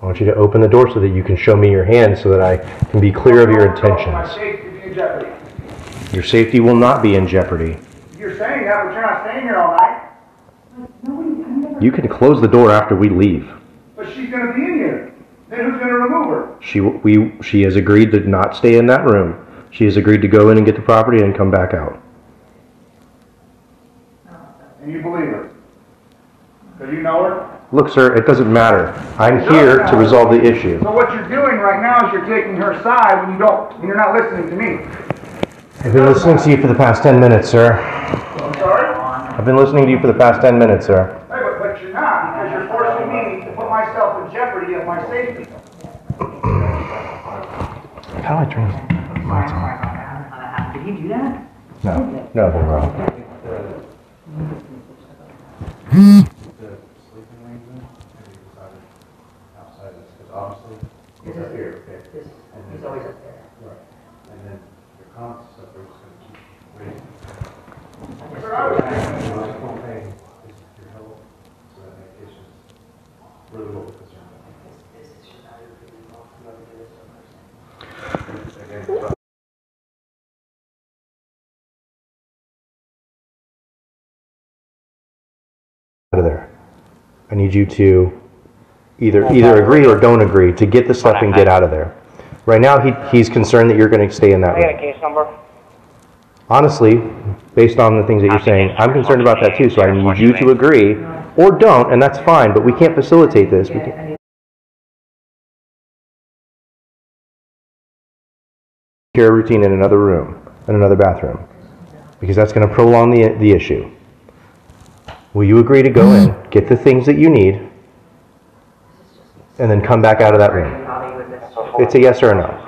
I want you to open the door so that you can show me your hand so that I can be clear of your Open the door for My intentions. safety to be in jeopardy. Your safety will not be in jeopardy. You're saying that, but you're not staying here all night. You can close the door after we leave. But she's gonna be in here. Then who's gonna remove her? She, we, she has agreed to not stay in that room. She has agreed to go in and get the property and come back out. And you believe her? Because you know her? Look, sir, it doesn't matter. I'm here to resolve the issue. So what you're doing right now is you're taking her side when you don't, when you're not listening to me. I've been listening to you for the past 10 minutes, sir. I'm sorry? I've been listening to you for the past 10 minutes, sir. Hey, but, but you're not, because you're forcing me to put myself in jeopardy of my safety. How do I turn these lights on? Did he do that? No, no, they're wrong. The sleeping arrangement, have you decided outside this, because obviously, it's up here, okay? And then- He's always up there. Right, and then your comments stuff, we're just gonna keep raising. Sir, I was thinking, The most important thing is your health, so that medication is really what we're concerned about. Again, Out of there. I need you to either, either agree or don't agree to get the stuff and get out of there. Right now, he, he's concerned that you're gonna stay in that I got a room. case number. Honestly, based on the things that you're saying, I'm concerned about that too, so I need you to agree or don't, and that's fine, but we can't facilitate this. We can't- care routine in another room, in another bathroom, because that's going to prolong the, the issue. Will you agree to go in, get the things that you need, and then come back out of that room? It's a yes or a no.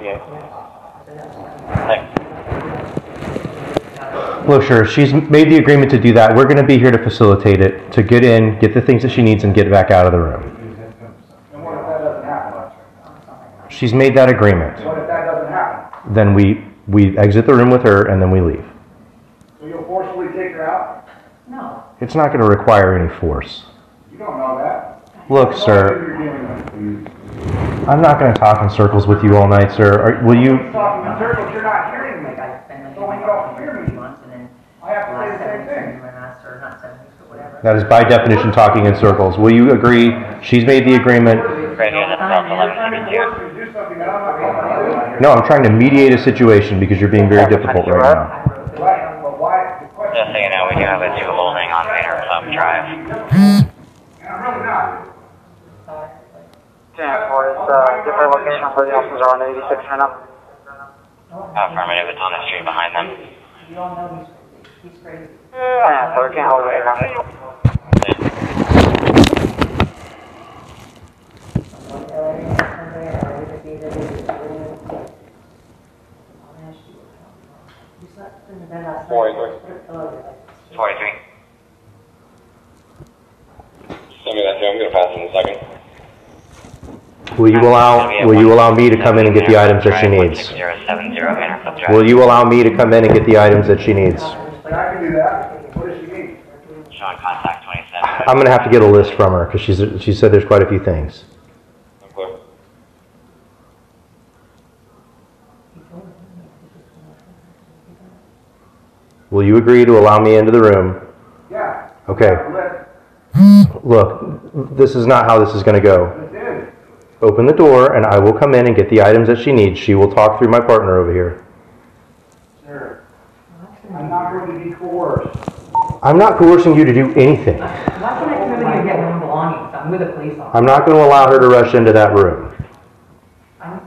Look, sure, she's made the agreement to do that. We're going to be here to facilitate it, to get in, get the things that she needs, and get back out of the room. and what if that doesn't happen? She's made that agreement. What if that doesn't happen? Then we, we exit the room with her, and then we leave. So you'll forcefully take her out? No. It's not going to require any force. You don't know that. Look, You know sir. I'm not going to talk in circles with you all night, sir. Are- Will you? Talking in circles, you're not hearing me. I've been like, So when you don't hear me, months and then I have to last say the same thing. when last, or not seven weeks, but whatever. That is by definition talking in circles. Will you agree? She's made the agreement. Radio, that's Delta You're trying to 1172. force me to do something that I'm not going to. No, I'm trying to mediate a situation because you're being very difficult right now. Right, but why, the question. Just so you know, we do have a two holding on Maynard Club Drive. And I'm really not. Ten four is, uh, different location for the officers are on eighty-six right now. Affirmative, it's on the street behind them. You all know he's, he's crazy. Yeah, so we can't hold it right now. Forty-three. Send me that too, I'm gonna pass in a second. Will you allow, will you allow me to come in and get the items that she needs? 1070 Maynard Club Drive. Will you allow me to come in and get the items that she needs? And I can do that. What does she need? Showing contact twenty-seven. I'm gonna have to get a list from her because she's, she said there's quite a few things. I'm. Will you agree to allow me into the room? Yeah. Okay. Look, this is not how this is gonna go. It is. Open the door and I will come in and get the items that she needs. She will talk through my partner over here. Sir, I'm not going to be coerced. I'm not coercing you to do anything. Why can't I come in and get my belongings? I'm with a police officer. I'm not gonna allow her to rush into that room. I'm-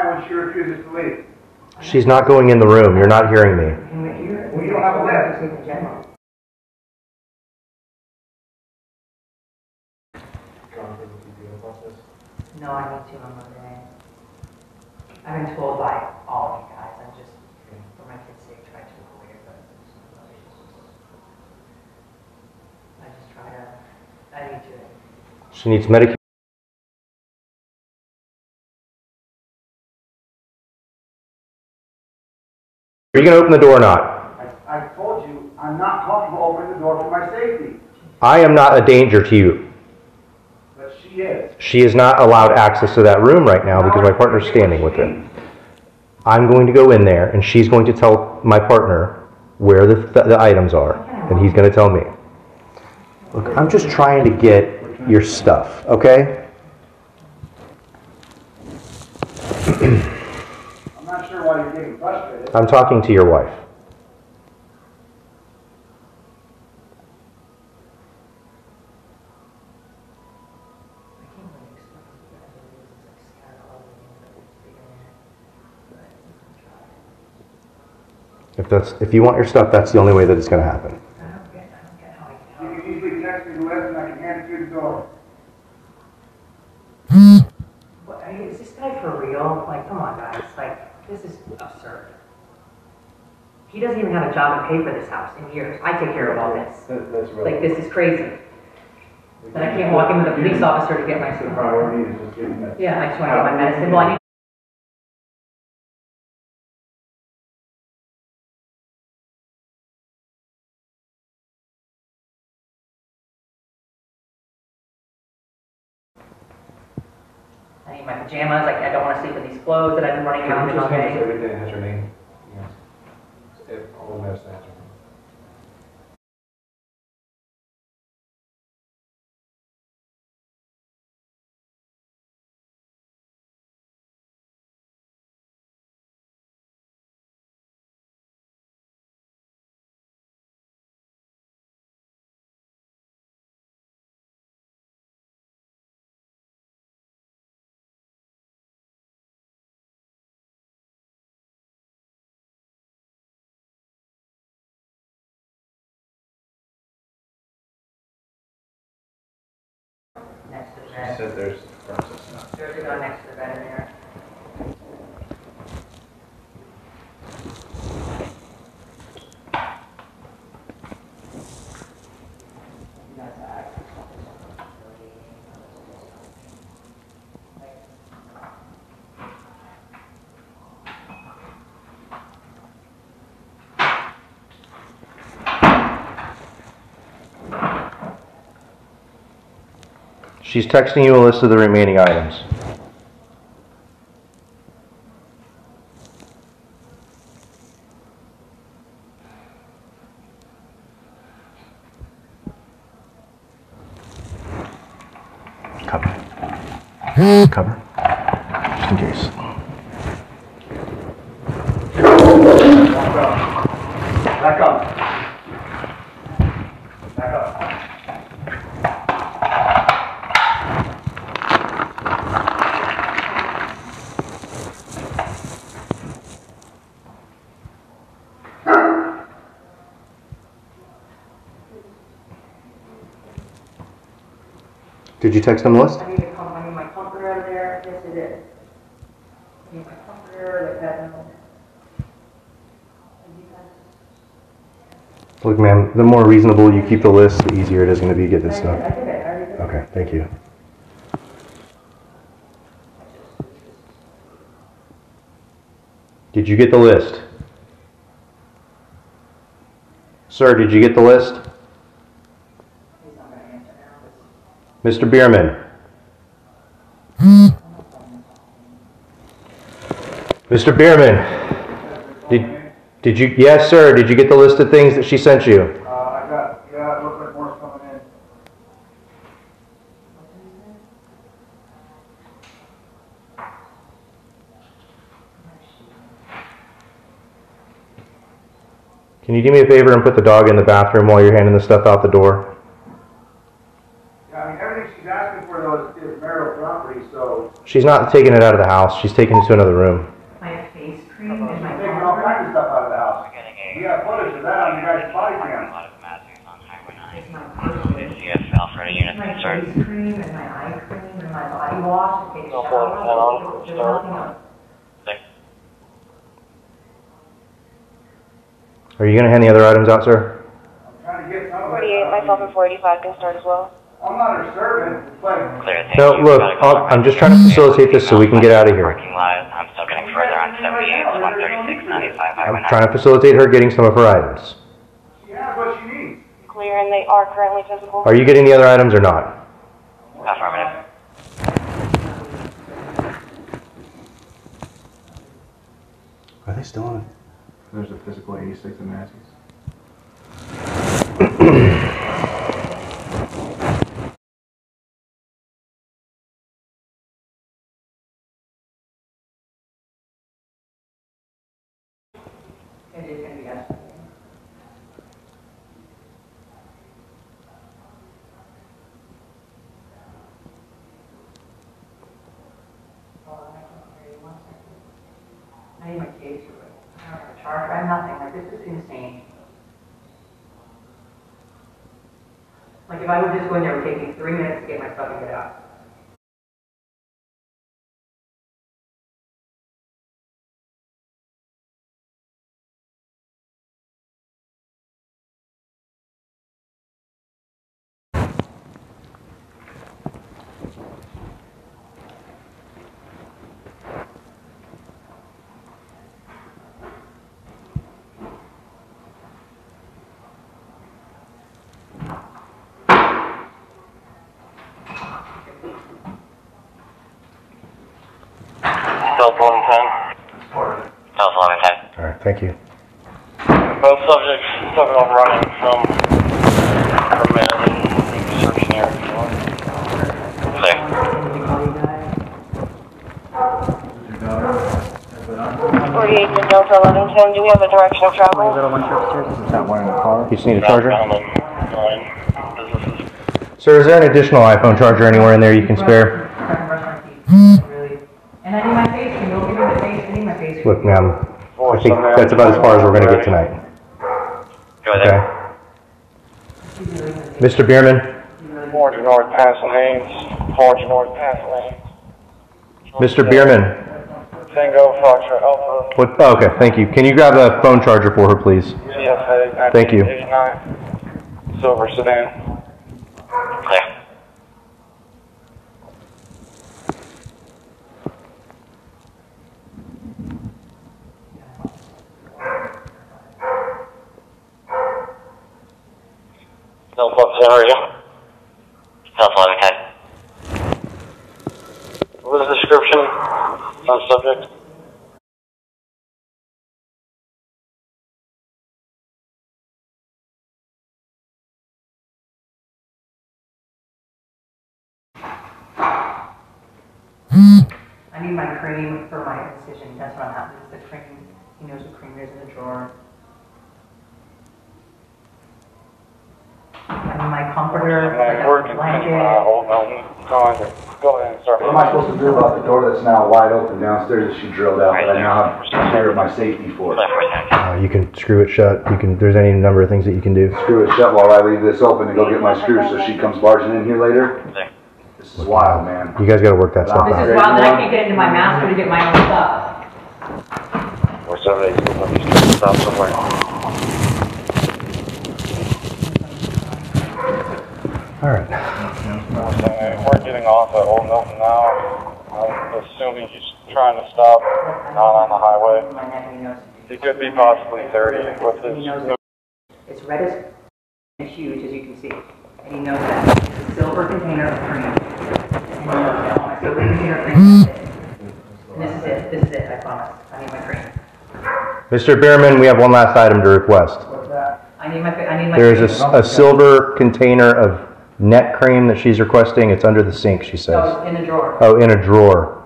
So what is your plan when she refuses to leave? She's not going in the room. You're not hearing me. We don't have a lift. No, I need to on Monday. I've been told by all of you guys, I'm just, for my kids' sake, try to avoid it, but I just try to, I need to. She needs medication. Are you going to open the door or not? I, I told you, I'm not comfortable opening the door for my safety, I am not a danger to you. but she is. She is not allowed access to that room right now because my partner's standing with her. I'm going to go in there and she's going to tell my partner where the, the items are and he's going to tell me. Look, I'm just trying to get your stuff, okay? I'm not sure why you're getting frustrated. I'm talking to your wife. If that's, if you want your stuff, that's the only way that it's going to happen. You can easily text me the list and I can hand it through the door. What, I mean, is this guy for real? Like, come on, guys, like, this is absurd. He doesn't even have a job to pay for this house in years. I take care of all this. That, that's really. Like, this is crazy. That I can't walk in with a police officer to get my The priority is just getting that. Yeah, I just want to get my medicine. Well, I need I need my pajamas, like, I don't want to sleep in these clothes that I've been running around in all day. everything that has her name? If all the medicine has her name. Next to the She bed. said there's process now. There's a gun next to the bed in there. She's texting you a list of the remaining items. Cover. Cover. Just in case. Back up. Back up. Did you text them a list? I need to come, I need my comforter out of there, yes it is. I need my comforter, like that, no. Look, ma'am, the more reasonable you keep the list, the easier it is going to be to get this I stuff. did it, I already did it. Okay, thank you. Did you get the list? Sir, did you get the list? He's not gonna answer now. Mr. Biermann? Mr. Biermann? Did, did you, yes, sir, did you get the list of things that she sent you? Uh, I got, yeah, it looks like more's coming in. Can you do me a favor and put the dog in the bathroom while you're handing the stuff out the door? Yeah, I mean, everything she's asking for though is, is marital property, so She's not taking it out of the house, she's taking it to another room. My face cream and my got footage of that on your guys' body cam. lot of Matthews on Highway 9. CFL for unit My concerned. cream and my eye cream and my body wash, to take a No, shower. head There's start. nothing else. Are you gonna hand the other items out, sir? I'm trying to get some of it. Forty-eight, myself and forty-five can start as well. I'm not her servant, but Clear, thank No, you. look, Gotta go I'll- right. I'm just trying to facilitate this so we can get out of here. Parking lot, I'm still getting further on 78, 136, 95, I'm 9. trying to facilitate her getting some of her items. she has what she needs. Clear, and they are currently visible. Are you getting the other items or not? Affirmative. Are they still on? There's a physical 86 in Matthews. It is gonna be us. Hold on, I can't hear you. One second. I need my case or I don't have a charger, I have nothing, like, this is insane. Like, if I would just go in there, take me three minutes to get my stuff and get out. Still 1110. Still 1110. All right, thank you. Both subjects took off running from permit searching area. Clear. This is your daughter. Has it on? Forty-eight to Delta eleven ten, do we have a direction of travel? Is that one in the car? You just need a charger? Nine businesses. Sir, is there an additional iPhone charger anywhere in there you can spare? I can brush my teeth, really. And I need my face cream, don't give me the face, I need my face cream. Look, ma'am, I think that's about as far as we're gonna get tonight, okay? Mr. Biermann, Forge North Paso Haynes, Forge North Paso Haynes. Mr. Biermann, Tango Foxtrot Alpha, what, oh, okay, thank you. Can you grab a phone charger for her, please? CSA Thank you. 1989, silver sedan. Clear. Still Bucks area. Still 1110. What was the description on subject? I need my cream for my incision, that's what I'm having, is the cream, he knows what cream is in the drawer. I need my comforter, like I'm working, uh, blanket. hold on, go ahead, go ahead and start. What am I supposed to do about the door that's now wide open downstairs that she drilled out, that I now have care of my safety for? Clear for 10. Uh, you can screw it shut, you can, there's any number of things that you can do. Screw it shut while I leave this open to go get my screws so she comes barging in here later? This is wild, man. You guys gotta work that stuff This out. is wild that I can't get into my master to get my own stuff. Or seven eight two, let me just stop somewhere. All right. Okay, We're getting off at Old Milton now. I'm assuming he's trying to stop, not on the highway. My he could be possibly thirty with his. It's red as, and huge, as you can see. And he knows that. It's a silver container of cream. And he knows that. I my silver container of cream. This is it. And this is it. This is it, I promise. I need my cream. Mr. Biermann, we have one last item to request. What's that? I need my, I need my. There is a, cream. s- a silver container of neck cream that she's requesting. It's under the sink, she No, says. it's in a drawer. Oh, in a drawer.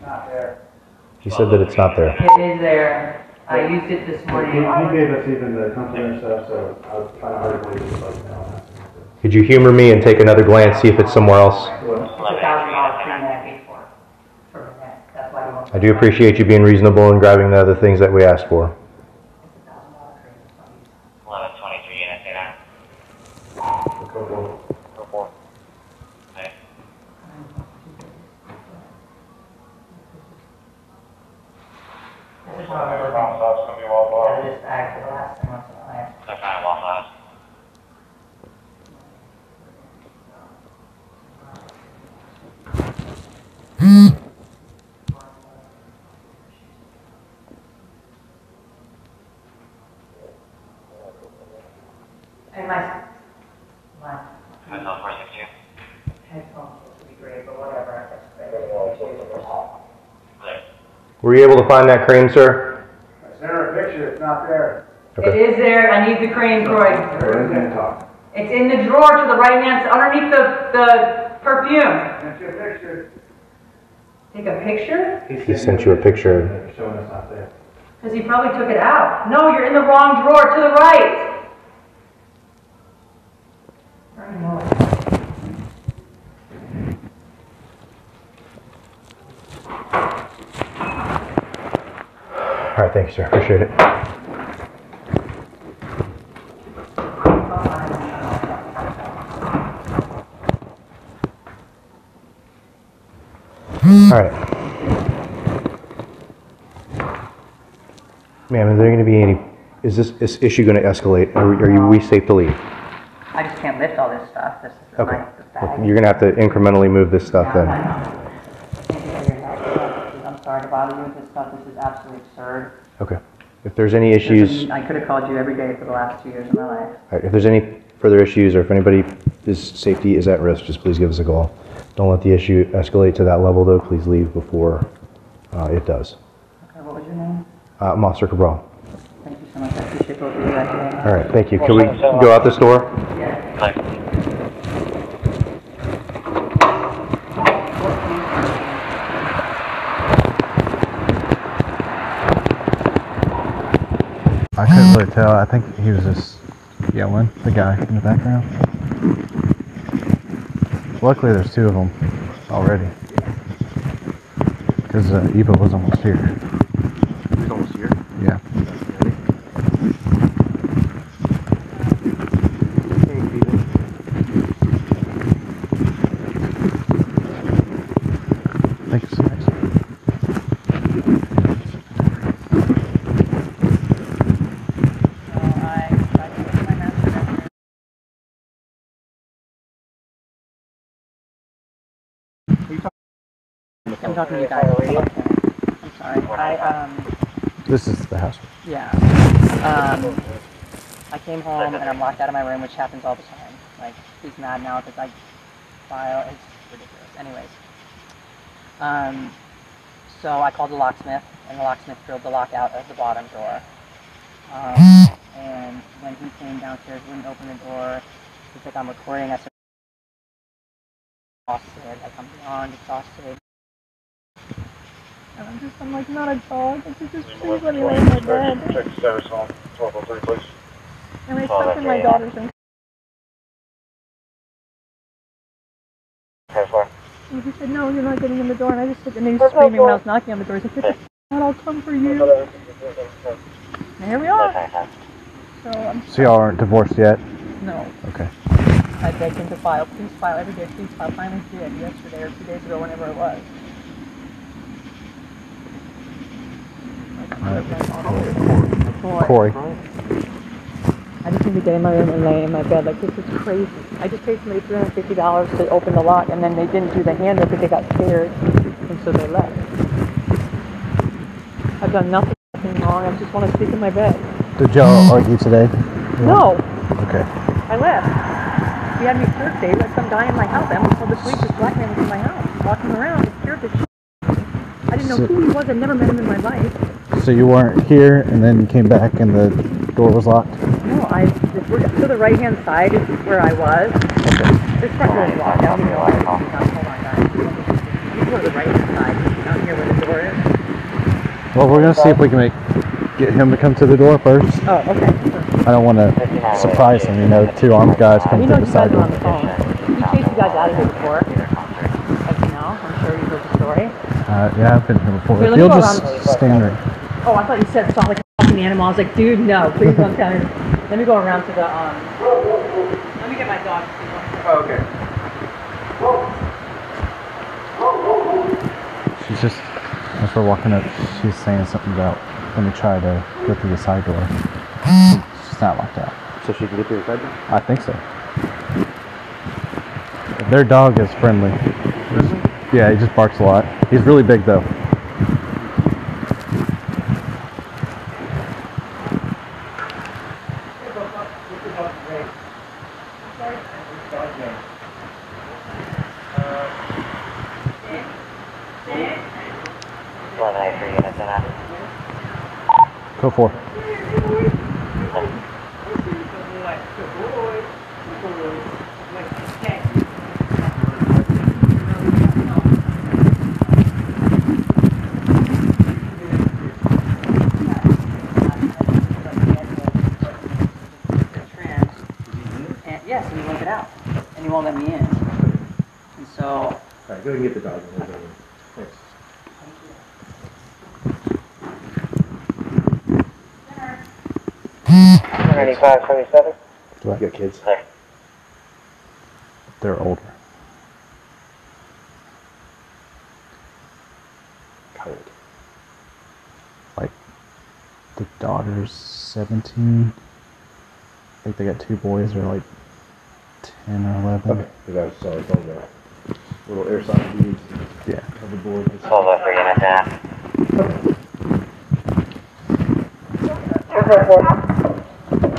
Not there. He said that it's not there. It is there. I used it this morning. he gave us even the company stuff, so I was trying to hard believe it's like now. Could you humor me and take another glance, see if it's somewhere else? It's dollar cream that I paid for. For my neck. That's why I want. I do appreciate you being reasonable and grabbing the other things that we asked for. It's a thousand dollar cream. And my, my Hotel 462. headphones would be great, but whatever. Were you able to find that crane, sir? I sent her a picture, it's not there. It is there, I need the crane, Kroy. Where is it. It's in the drawer to the right hand, underneath the, the perfume. Sent you a picture. Take a picture? He sent you a picture. Showing us not there. Because he probably took it out. No, you're in the wrong drawer, to the right. All right, thank you, sir. Appreciate it. All right. Ma'am, is there going to be any, is this, this issue going to escalate? Are are you, we safe to leave? I just can't lift all this stuff. This is Okay. my bag. You're going to have to incrementally move this stuff then. Thank you for your help. I'm sorry to bother you with this stuff. This is absolutely absurd. Okay. If there's any issues, I could have called you every day for the last two years of my life. All right, if there's any further issues or if anybody, is safety is at risk, just please give us a call. Don't let the issue escalate to that level though. Please leave before uh, it does. Okay, what was your name? Uh, I'm Cabral. Thank you so much. I appreciate both of you guys doing. All right, thank you. Can we go out this door? I couldn't really tell. I think he was just yelling, the guy in the background. Luckily, there's two of them already. Because uh, Eva was almost here. He's almost here. Yeah. Thank you so much. I'm talking to you guys. I'm sorry. I, um, This is the house. yeah. Um, I came home and I'm locked out of my room, which happens all the time. Like, he's mad now because I file. It's ridiculous. Anyways. Um, so I called the locksmith, and the locksmith drilled the lock out of the bottom drawer. Um, and when he came downstairs, wouldn't open the door. He's like, I'm recording. I said, exhausted. Like, I'm beyond exhausted. And I'm just, I'm like, not a dog. It's just, please let me lay in my bed. Check the status on 1203, please. And I slept in my daughter's room. And he said, no, you're not getting in the door. And I just stood there and he was screaming when I was knocking on the door. He said, get the out, I'll come for you. And here we are. So I'm So y'all aren't divorced yet? No. Okay. I begged him to file. Please file every day. Please file. Finally did yesterday or two days ago, whenever it was. Corey. I just need to get in my room and lay in my bed. Like, this is crazy. I just paid somebody $350 to open the lock, and then they didn't do the handle because they got scared, and so they left. I've done nothing wrong. I just want to sleep in my bed. Did y'all argue today? No, Okay. I left. We had me search day. Let some guy in my house. I almost told the police this black man was in my house, walking around. Scared the shit. I didn't know who he was. I'd never met him in my life. So you weren't here and then came back and the door was locked? No, I. We're to the right hand side is where I was. This front door is locked. I don't even know why it's locked. Hold on, guys. You go to the right hand side. Down here where the door is. Well, we're gonna see if we can make, get him to come to the door first. Oh, okay. I don't wanna surprise him, you know, two armed guys coming know through you the side door. He chased you guys out of here before. As you know, I'm sure you heard the story. Uh, yeah, I've been here before. Here, you'll just stand right. Oh, I thought you said sound like a fucking animal. I was like, dude, no, please don't tell me. Let me go around to the um. Let me get my dog. Oh, okay. She's just, as we're walking up, she's saying something about, let me try to go through the side door. She's not locked out. So she can get through the side door? I think so. Their dog is friendly. Yeah, he just barks a lot. He's really big though. One eight three units in that. Go for. Do I get kids? Hey. They're older. Cold. Like, the daughter's 17. I think they got two boys, they're like 10 or 11. Okay, because I was sorry, there. Little airsoft dudes. Yeah. Coverboard. Hold up, we're gonna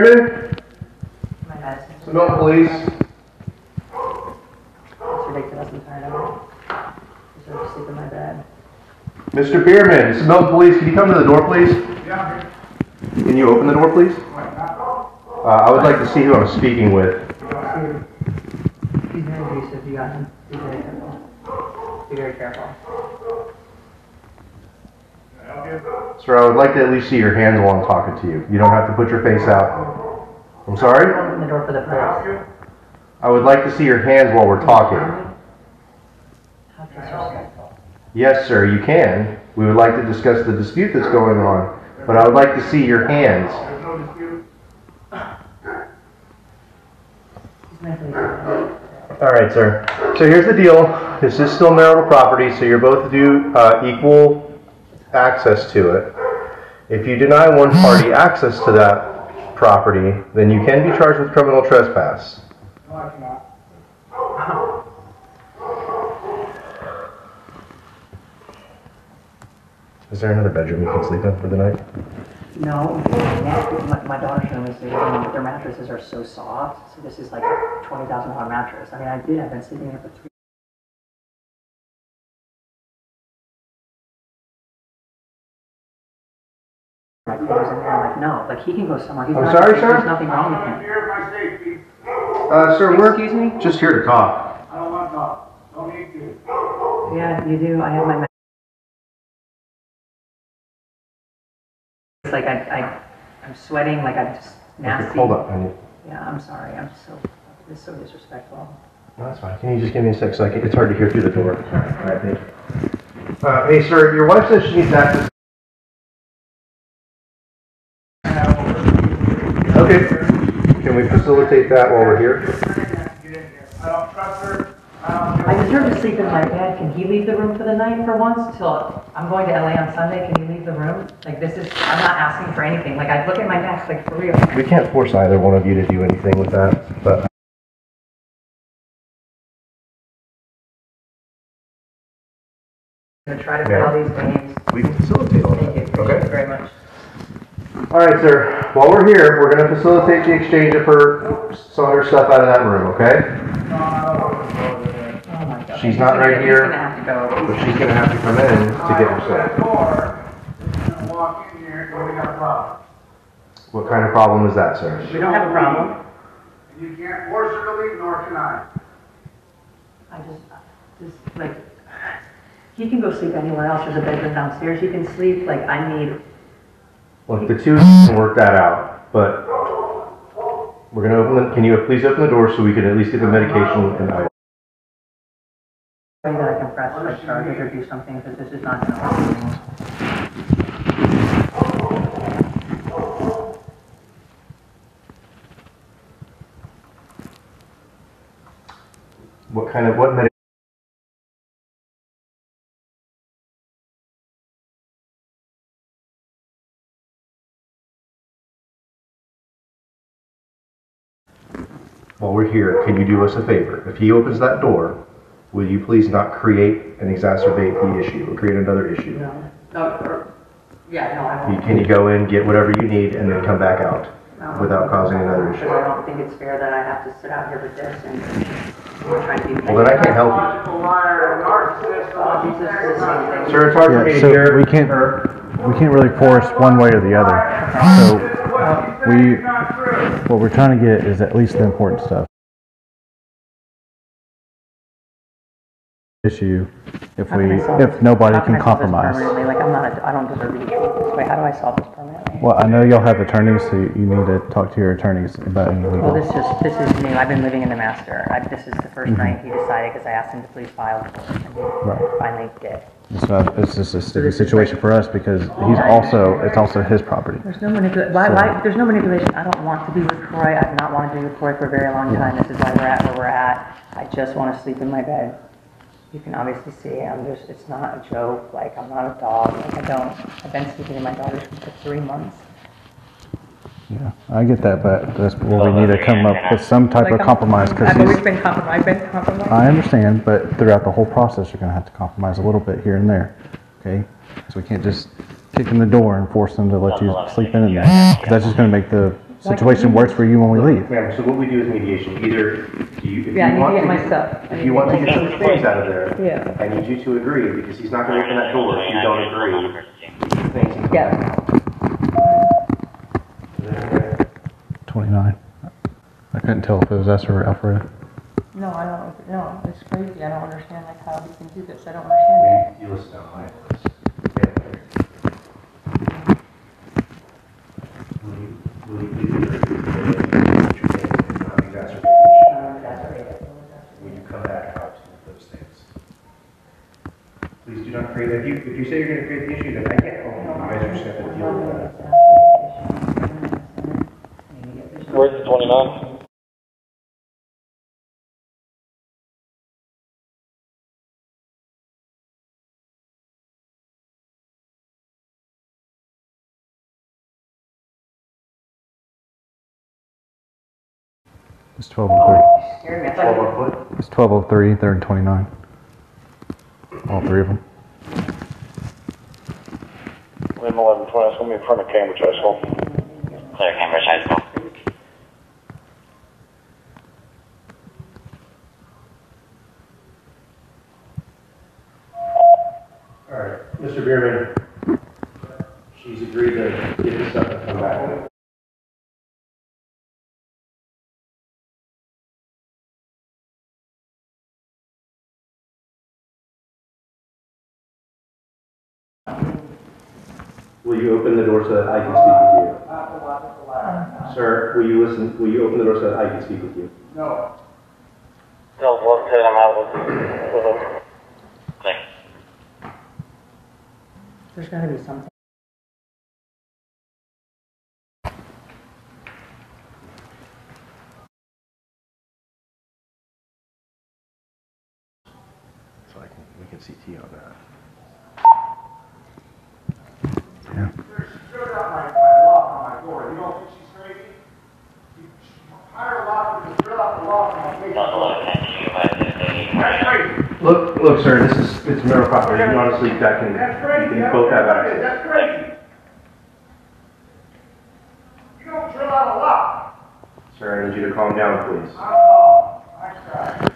Mr. Biermann, my bad. some milk. It's ridiculous, I'm tired of it. I deserve to sleep in my bed. Mr. Biermann, some milk, please. Can you come to the door, please? Yeah, Can you open the door, please? Uh, I would like to see who I'm speaking with. He's very abusive, you got him. Be very careful. Be very careful. Sir, I would like to at least see your hands while I'm talking to you. You don't have to put your face out. I'm sorry? Open the door for the police. I would like to see your hands while we're talking. Yes, sir, you can. We would like to discuss the dispute that's going on, but I would like to see your hands. there's no dispute. He's mentally ill. All right, sir. So here's the deal. This is still marital property, so you're both due uh, equal access to it. If you deny one party access to that property, then you can be charged with criminal trespass. No, I cannot. Is there another bedroom you can sleep in for the night? No, my, my daughter's room is, their their mattresses are so soft, so this is like a twenty thousand dollar mattress. I mean, I did, I've been sleeping here for three. My clothes in there, I'm like, no, like he can go somewhere. He's I'm not- sorry, sir? There's nothing wrong with him. Fear of my safety. Uh, sir, we're Excuse me? just here to talk. I don't want to talk. Don't need to. Yeah, you do, I have my. ma- It's like I, I, I'm sweating, like I'm just nasty. Okay, hold up. I need, Yeah, I'm sorry, I'm so, it's so disrespectful. no, that's fine. Can you just give me a sec so I can, it's hard to hear through the door. All right, thank you. Uh, hey, sir, your wife says she needs access. Okay. Can we facilitate that while we're here? Get in here. I don't trust her. I don't. Deserve to sleep in my bed. Can he leave the room for the night for once till, I'm going to LA on Sunday, can he leave the room? Like, this is, I'm not asking for anything. Like, I look at my desk, like, for real. We can't force either one of you to do anything with that, but I'm gonna try to play all these games. we can facilitate all Thank you, that. appreciate it Okay? very much. All right, sir. While we're here, we're going to facilitate the exchange of her, some of her stuff out of that room, okay? No, I don't want to go over there. Oh my God. She's not right He's here. gonna have to go. But she's going to have to come in to get her stuff. door, she's gonna walk in here and we got a problem. What kind of problem is that, sir? We don't have a problem. And you can't force her to leave, nor can I. I just, just, like, he can go sleep anywhere else. There's a bedroom downstairs. He can sleep. Like, I need, Look, the two of you can work that out, but we're going to open the, can you please open the door so we can at least get the medication and that I can press like charges or do something if this is not gonna work anymore. What kind of, what med- While we're here, can you do us a favor? If he opens that door, will you please not create and exacerbate the issue or create another issue? No, no, or, yeah, no, I You- won't. Can you go in, get whatever you need, and then come back out No. without causing another issue? Because I don't think it's fair that I have to sit out here with this and we're trying to be. Well, then I can't help you. Logical liar, narcissist, Jesus, this is the same. Sir, it's hard for me Yeah, to so hear. we can't, her. we can't really force one way or the other. So we, what we're trying to get is at least the important stuff. Issue if we, can I solve if nobody can I solve this compromise. Like, I'm not, I don't deserve to be treated this way. How do I solve this permanently? Well, I know y'all have attorneys, so you need to talk to your attorneys about any Well, legal. this is, this is new. I've been living in the master. I, this is the 1st Mhm. night he decided, because I asked him to please file and he Right. finally did. So it's just a sticky situation for us because he's also, it's also his property. There's no manipulation, why, why, there's no manipulation. I don't want to be with Kroy. I've not wanted to be with Kroy for a very long time. This is why we're at where we're at. I just want to sleep in my bed. You can obviously see, um, I'm just, it's not a joke, like, I'm not a dog, like, I don't, I've been sleeping in my daughter's room for three months. Yeah, I get that, but that's where we need to come up with some type Like, of compromise because I've always been compromised, I've been compromised. I understand, but throughout the whole process, you're gonna have to compromise a little bit here and there, okay? So we can't just kick in the door and force them to let you sleep in in there, because that's just gonna make the situation worse for you when we leave. Ma'am, so what we do is mediation. Either do you, if Yeah, I you need to want get to my get, stuff. I need if to you want to get get some stuff. things out of there, Yeah. I need you to agree because he's not going to open that door if you don't agree. Things he's Yeah. Twenty-nine. I couldn't tell if it was us or Alfred. No, I don't, no, it's crazy. I don't understand like how we can do this. I don't understand it. You listen down, right? Will you, will you please agree to what you're saying and not exacerbate the issue? Will you come back out with those things? Please do not create, if you, say you're going to create the issue, then I can't help you. You guys are just going to have to deal with that. Where's the twenty-nine? It's twelve oh Twelve oh on. It's twelve oh three, they're in twenty-nine. All three of them. Lynn eleven twenty, it's gonna be in front of Cambridge High School. Clear Cambridge High School. All right, Mr. Biermann, she's agreed to get this stuff and come back. Will you open the door so that I can speak with you? Sir, will you listen, will you open the door so that I can speak with you? No. Still look to them out with, with them. There's gotta be something. So I can, we can CT on that. She threw my, my lock on my door. You don't think she's crazy? You hire a lock and throw out the lock on my face. That's crazy. Look, look, sir, this is, it's marital property, you honestly, that can, That's you crazy. can That's both have crazy. access. That's crazy. You don't drill out a lock. Sir, I need you to calm down, please. I'm. I tried.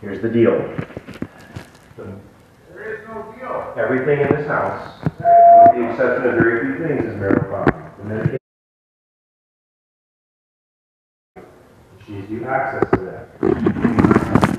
Here's the deal. There is no deal. Everything in this house, with the exception of very few things, is marital property. The minute She's you access to that.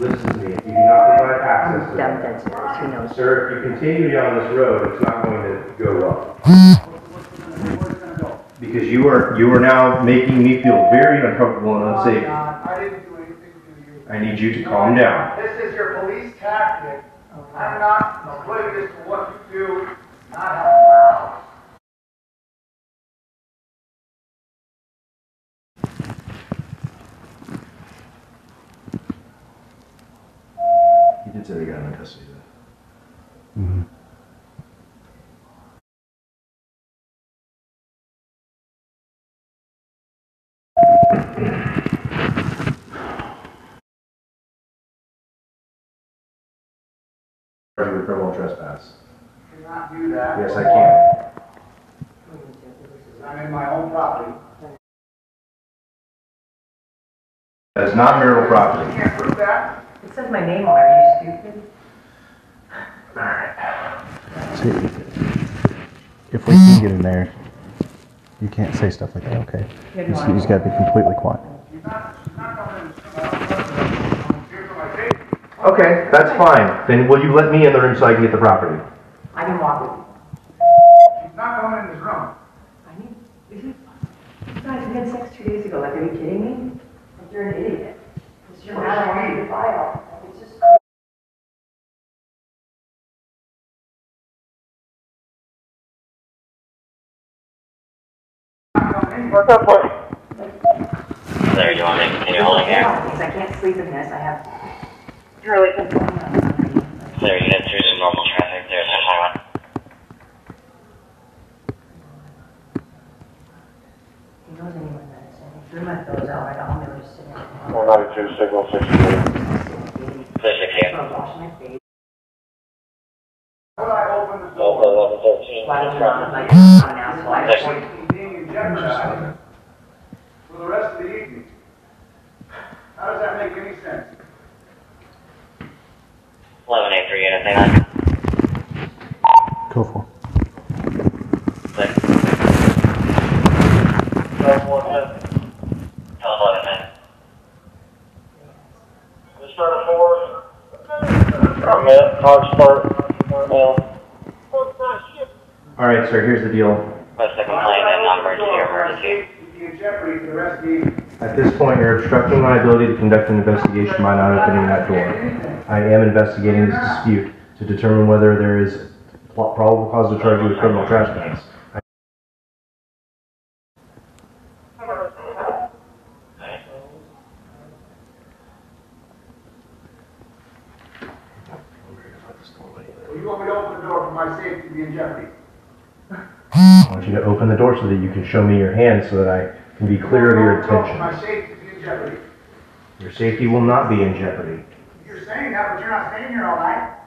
Listen to me, if you do not provide access to I'm that. dead serious. He knows. Sir, if you continue down this road, it's not going to go well. Where's it gonna go? Because you are, you are now making me feel very uncomfortable and unsafe. Oh, I didn't do anything to you. I need you to calm down. This is your police tactic. I'm not oblivious to what you do, not out. He did say they got him in custody Charge you with criminal trespass. Cannot do that. Yes, I can. I'm in my own property. That is not marital property. Can't prove that. It says my name on it, are you stupid? See, if we can get in there, you can't say stuff like that, okay? You just, you just gotta be completely quiet. She's not, she's not coming in this room. I don't trust her. I'm here for my safety. Okay, that's fine. Then will you let me in the room so I can get the property? I can walk with you. She's not going in this room. I need, is it, you guys had sex two days ago, like, are you kidding me? Like, you're an idiot. It's your matter, I need your file. Like, It's just. What's up, boy? Sir, do you want me to continue holding here? I can't sleep in this, I have. Charlie, Sir, you get through the normal traffic, there's no highway. He knows anyone that is, I threw my clothes out, I got home, they were just sitting there. One ninety-two, signal sixty-eight. Sir, six I'm washing my face. Would I open the door? eleven thirteen. Why don't you not, like, I'm now, so I Six. Safety being jeopardized for the rest of the evening. How does that make any sense? Eleven eight three, anything on? Go for Six. Twelve one seven. Twelve eleven nine. Just start a four. Permit, hard start, mail. All right, sir, here's the deal. Request a complaint and non-emergency or emergency. Safety be in jeopardy for the rest of the evening. At this point, you're obstructing my ability to conduct an investigation by not opening that door. I am investigating this dispute to determine whether there is probable cause to charge you with criminal trespass. You want me to open the door for my safety to be in jeopardy? I want you to open the door so that you can show me your hand so that I can be clear of your For my intentions. safety to be in jeopardy. Your safety will not be in jeopardy. You're saying that, but you're not staying here all night.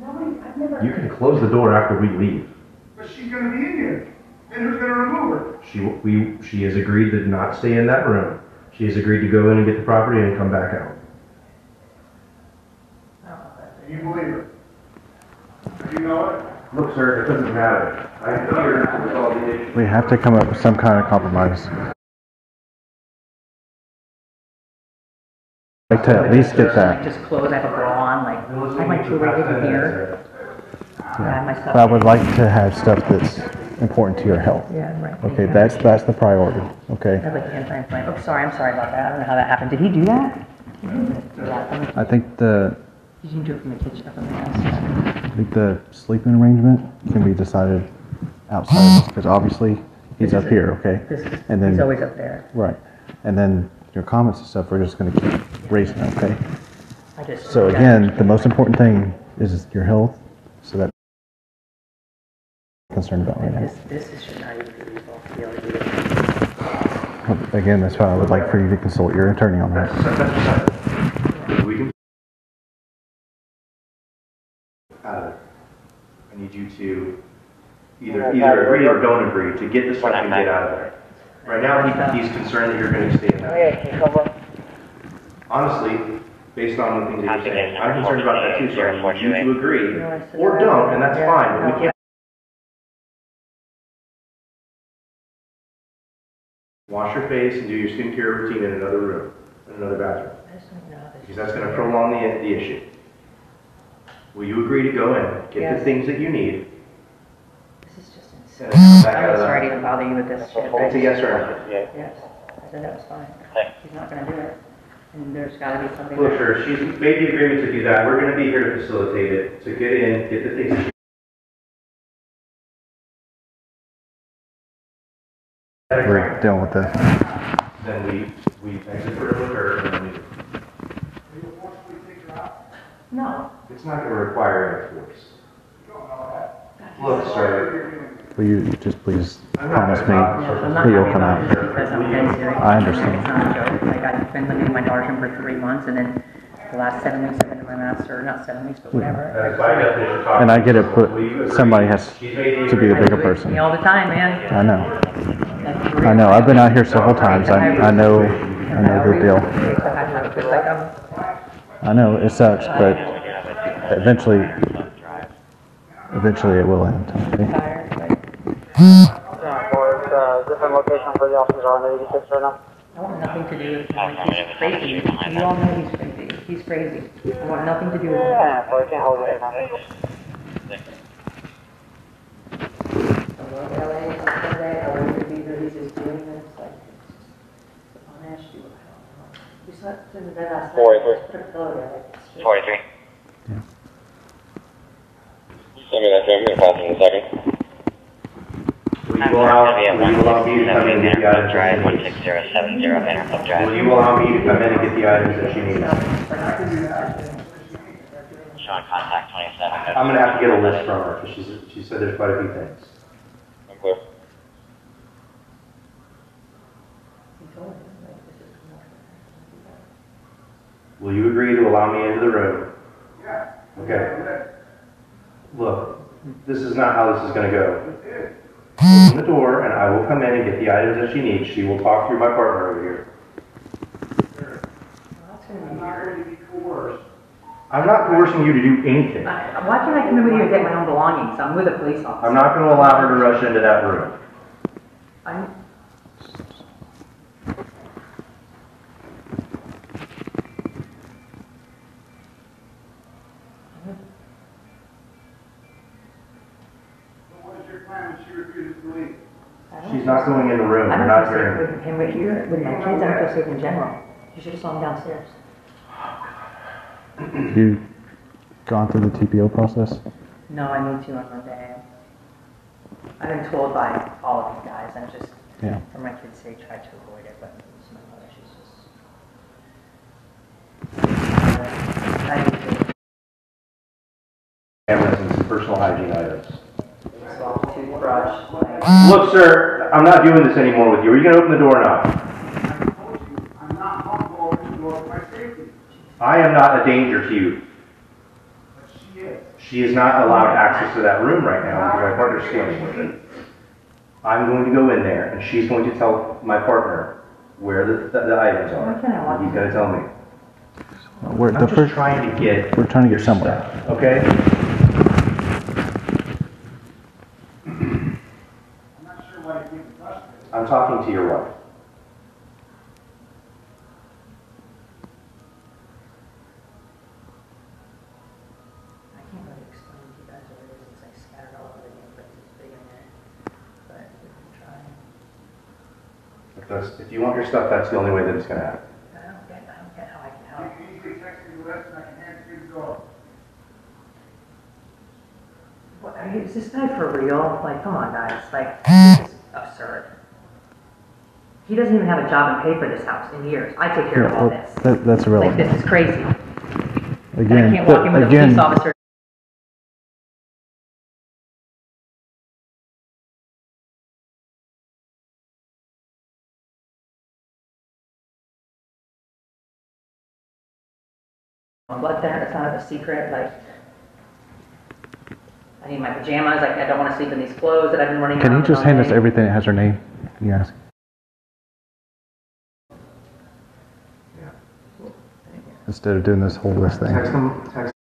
Nobody, I've never. You can close the door after we leave. But she's gonna be in here. Then who's gonna remove her? She, we, she has agreed to not stay in that room. She has agreed to go in and get the property and come back out. And you believe her? Do you know it? Look, sir, it doesn't matter. I'm here to resolve the issue. We have to come up with some kind of compromise. Like to at least get that. just clothes, I have a bra on, like, I have my jewelry hidden here. I have my stuff. But I would like to have stuff that's important to your health. Yeah, right. Okay, that's, that's the priority, okay? I have like anti-inflammatory, oh, sorry, I'm sorry about that, I don't know how that happened, did he do that? Did he do from the- I think the, Did you do it from the kitchen, up in the house? I think the sleeping arrangement can be decided outside, because obviously he's up here, okay? This is, And then- he's always up there, Right, and then your comments and stuff, we're just gonna keep raising, okay? I just. So again, the most important thing is your health, so that concerned about right now. This, this is should not even be legal to be able to do this. Again, that's why I would like for you to consult your attorney on that. Out of it. I need you to either, either agree or don't agree to get this stuff and get out of there. Right now, he, he's concerned that you're gonna stay in that. Honestly, based on the things that you're saying, I'm concerned about that too, so I need you to agree or don't, and that's fine, but we can't. Wash your face and do your skincare routine in another room, in another bathroom. I just don't know how this. Because that's gonna prolong the, the issue. Will you agree to go in, get the things that you need, This is just and insane. then come back out I'm of sorry to that? even bother you with this shit. It's a yes or no. Yes, I said that was fine. Thanks. He's not gonna do it. And there's gotta be something. Look, sir, she's made the agreement to do that. We're gonna be here to facilitate it, to get in, get the things. We're dealing with this. Then we, we exit her with her, and then we. No. It's not gonna require any force. Look, sir, Will you just please I'm promise me gonna talk Yes, I'm that you'll come out? because I'm dead serious. I understand. It's not a joke. Like, I've been living in my daughter's room for three months and then the last seven weeks I've been in my master, not seven weeks, but whatever. that's by definition. And I get it, but Will you agree? somebody has She's made the to be the bigger person. Me all the time, man. I know. I know. I've been out here several times. I, I know, I know the deal. I'm, I know, it sucks, but eventually, eventually it will end, okay? Yeah, for uh, different location for the officers on 86 right now. I want nothing to do with him. He's crazy. You all know he's crazy. He's crazy. I want nothing to do with him. Yeah, for can't hold it now. I love LA on Sunday, I love the visa, he's just doing this, like, it's on Ash, you, I don't know. We slept in the bed last night. Forty-three. Put a pillow there, like, it's just- 43. Send me that, Joe. I'm gonna pass it in a second. Will you allow, will you allow me to come in and get the items? Drive that she needs? 16070 Interclub Drive. Will you allow me to come in and get the items that she needs? Showing contact 27. I'm gonna have to get a list from her, because she's, she said there's quite a few things. I'm clear. He told him, like, this is commercial. Will you agree to allow me into the room? Okay. Look, this is not how this is gonna go. Open the door, and I will come in and get the items that she needs. She will talk through my partner over here. That's gonna be. I'm not coercing you to do anything. I- Why can't I come in with you and get my own belongings? I'm with a police officer. I'm not gonna allow her to rush into that room. I'm, She's not going in the room. I You're don't not feel safe with him right here, with my kids, I don't feel safe in general. You should have saw him downstairs. You gone through the TPO process? No, I need to on Monday. I've been told by all of you guys, I'm just, Yeah. for my kids' sake, try to avoid it, but it's my mother, she's just. I need to Cameras and personal hygiene items. swap toothbrush, like, Look, sir, I'm not doing this anymore with you. Are you gonna open the door or not? I told you, I'm not comfortable opening the door for my safety, I am not a danger to you. but she is. She is not allowed access to that room right now because my partner's standing with her. I'm going to go in there and she's going to tell my partner where the, the, the items are. Why can't I walk He's gonna tell me. We're, I'm the just first, trying to get. we're trying to get somewhere. stuff, Okay? I'm not sure why you think it's us. I'm talking to your wife. I can't really explain to you guys what it is, it's like scattered all over the game, but it's big in there. But we can try. If that's, if you want your stuff, that's the only way that it's gonna happen. I don't get, I don't get how I can You help. can easily text me the rest and I can hand you the door. What, are you, is this guy for real? Like, come on, guys, like, this is absurd. He doesn't even have a job and pay for this house in years. I take care of Yeah, all well, this. that, that's Like, irrelevant. this is crazy. And I Again, can't walk in with a police again, officer on blood thinner, it's not a secret, like, I need my pajamas, like, I don't wanna sleep in these clothes that I've been running can around you with just all hand us day. everything that has her name? Can you ask? Instead of doing this whole list thing. Text them, text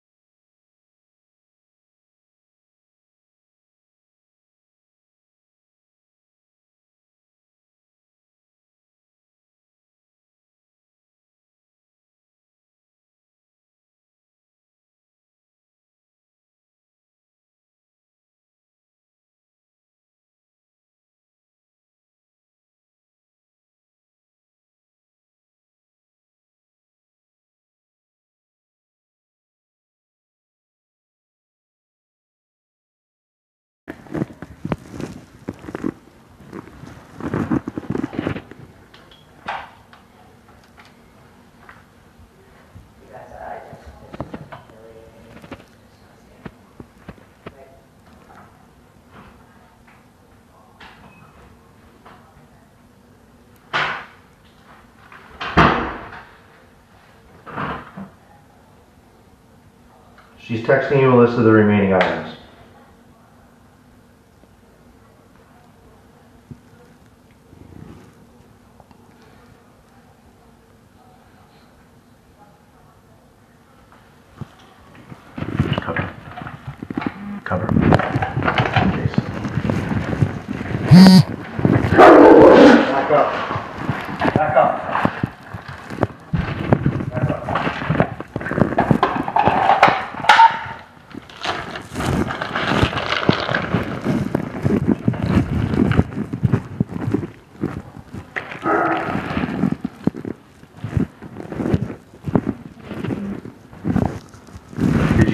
She's texting you a list of the remaining items.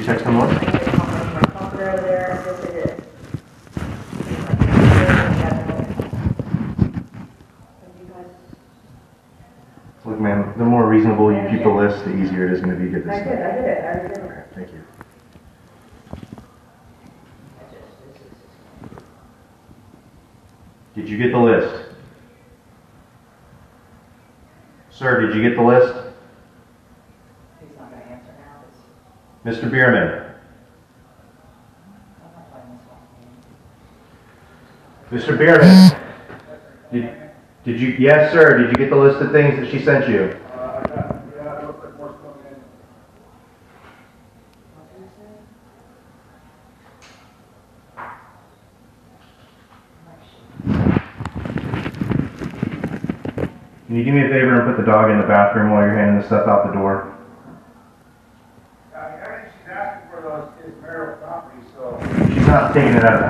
Text them more? Look, ma'am, the more reasonable you keep the list, the easier it is gonna be to get this I did, I did it, I it. Thank you. Did you get the list? Sir, did you get the list? He's not gonna answer now. It's- Mr. Biermann? Mr. Biermann? Did, did you, yes, sir, did you get the list of things that she sent you? Can you do me a favor and put the dog in the bathroom while you're handing the stuff out the door? I mean, I think she's asking for those, his marital property, so. She's not taking it out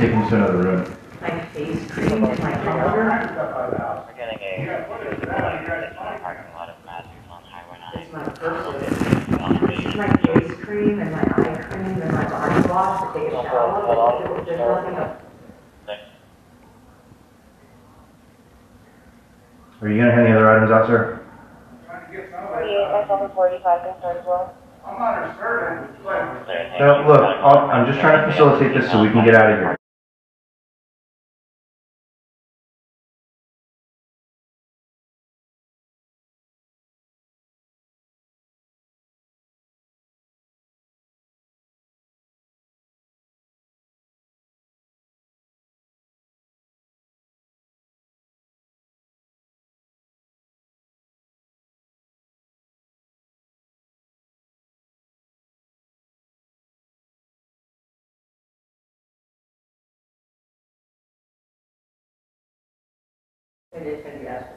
of the house, she's taking it to another room. My face cream and my powder. We're getting a parking lot of Matthews on Highway It's my personal, it's my face cream and my eye cream and my body wash to take a shower. There's there's nothing else. Are you gonna hand the other items out, sir? Trying to get some of it. Forty-eight, forty-five, can start as well. I'm not her servant, it's No, look, I'll- I'm just trying to facilitate this so we can get out of here. It is gonna be asked.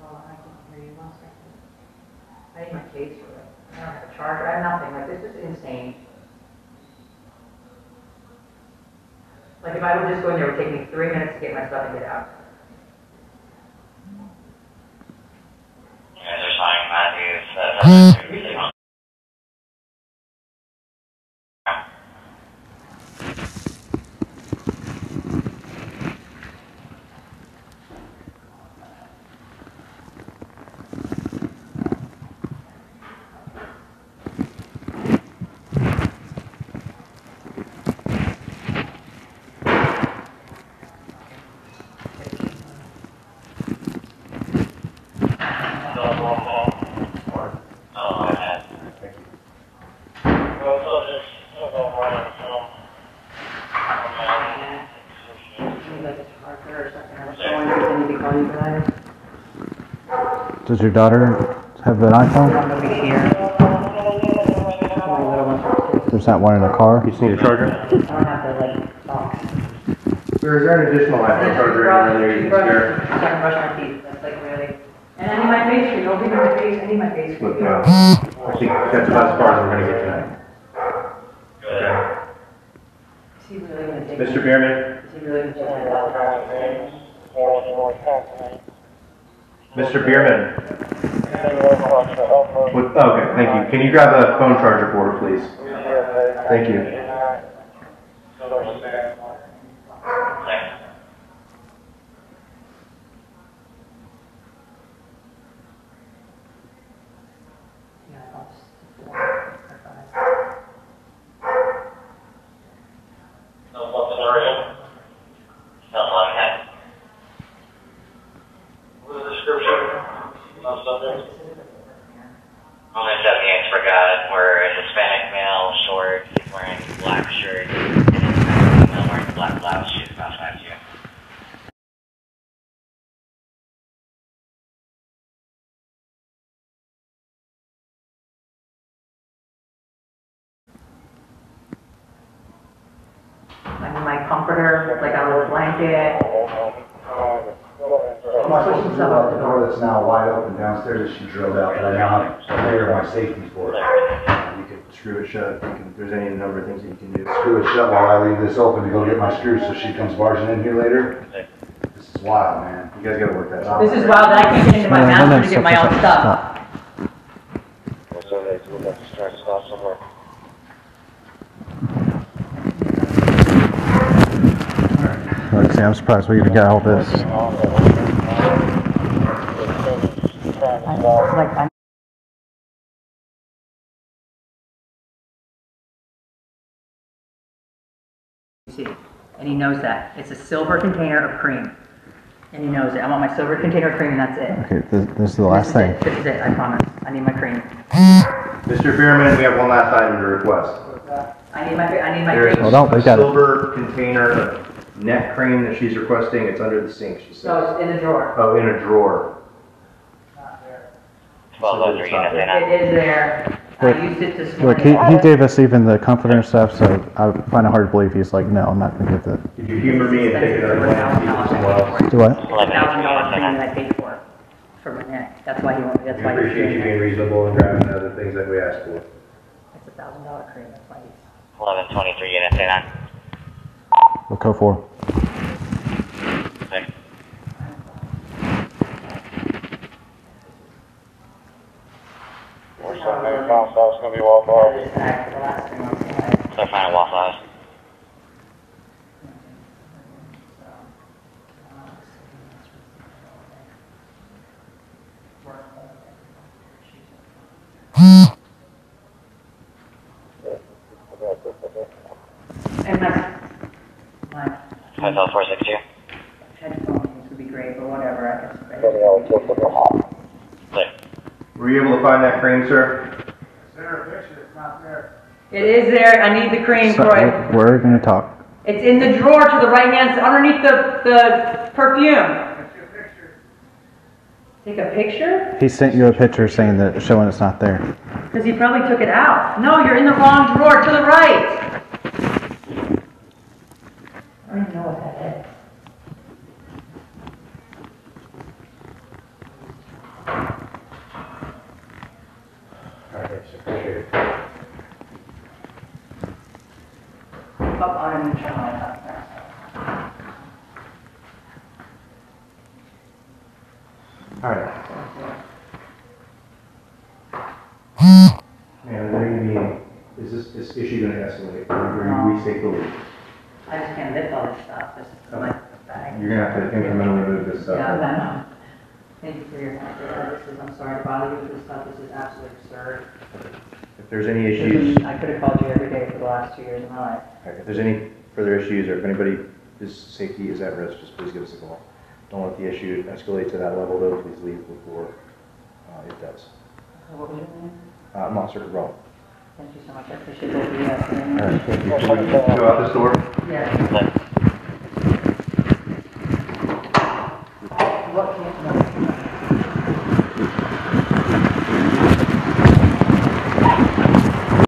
Oh, I can hear you one second. I need my case for it. I don't have a charger, I have nothing, like, this is insane. Like, if I would just go in there, it would take me three minutes to get my stuff and get out. You guys are signing Matthews, uh, previously on. Oh, okay. Well, so just, so go running, so. Maybe like a charger or something, I was going, everything to be calling you guys. Does your daughter have an iPhone? Over here. My little one. There's not one in the car? You just need a charger? I don't have the like box. Sir, an additional iPhone charger anywhere there you can spare? I can't brush my teeth, that's like really. And I need my face cream, don't give me my face, I need my face cream. Look, uh, I think that's about as far as we're gonna get tonight. Okay. Is he really gonna take? Mr. Biermann? Is he really gonna take my laptop? Mr. Biermann? What- Okay, thank you. Can you grab a phone charger for her, please? Thank you. Yeah, I'll just- four or five. No, what's the origin? No, okay. I need my comforter, like a little blanket. I'm not supposed to drill out the door that's now wide open downstairs that she drilled out, but I now layer my safety for it. You can screw it shut, you can, there's any number of things that you can do. Screw it shut while I leave this open to go get my screws so she comes barging in here later. This is wild, man. You guys gotta work that out. This is wild, that I can't get into my No, no, no, master to get my stop, own stop, stuff. So they do have to start stop somewhere. Like, see, I'm surprised we even got all this. Working off at Old Milton now. Assuming he's trying to stop. Like, I and he knows that. It's a silver container of cream. And he knows it. I want my silver container of cream and that's it. Okay, this, this is the last This is thing. it. This is it, I promise. I need my cream. Mr. Biermann, we have one last item to request. I need my, I need my There is cream. Hold on, we got it. a silver container of neck cream that she's requesting, it's under the sink, she So says. it's in a drawer. Oh, in a drawer. Twelve three, unit nine. It is there. I used it this Look, he, morning. he gave us even the comforter and stuff, so I find it hard to believe he's like, no, I'm not gonna get that. Could you humor me and take another one and keep it somewhere else? Do what? Eleven Thousand dollar three, cream unit that I paid for, for my neck. That's why he wanted, that's We why he's appreciate doing you being that. reasonable and grabbing the other things that we asked for. It's a thousand dollar cream, that's why he's. Eleven twenty-three, unit nine. What code for? Six. We're sending a bounce house, gonna be Waffle House. Just back to the last thing on the slide. So final Waffle House. And my, my Hotel four six two. headphones would be great, but whatever, I guess. Clear. Were you able to find that cream, sir? Is there a picture? It's not there. It is there, I need the cream, So, Kroy. We're gonna talk. It's in the drawer to the right hand, underneath the, the perfume. Take a picture? He sent you a picture saying that, showing it's not there. Because he probably took it out. No, you're in the wrong drawer, to the right. I don't even know what that is. Alright, sir. Up on a neutral line up there. Alright. And what do you mean, is this, this issue gonna escalate, or you restate the lead? I just can't lift all this stuff, this is my bag. You're gonna have to incrementally move this stuff. Yeah, I know. Thank you for your help. Yeah, This is, I'm sorry to bother you with this stuff, this is absolutely absurd. If there's any issues, I could have called you every day for the last two years of my life. if there's any further issues, or if anybody, his safety is at risk, just please give us a call. Don't let the issue escalate to that level, though, please leave before, uh, it does. What was your name? Uh, I'm Officer Rowe. Thank you so much, I appreciate both of you guys. Alright, thank you. Can we Go out this door? Yeah. Clear.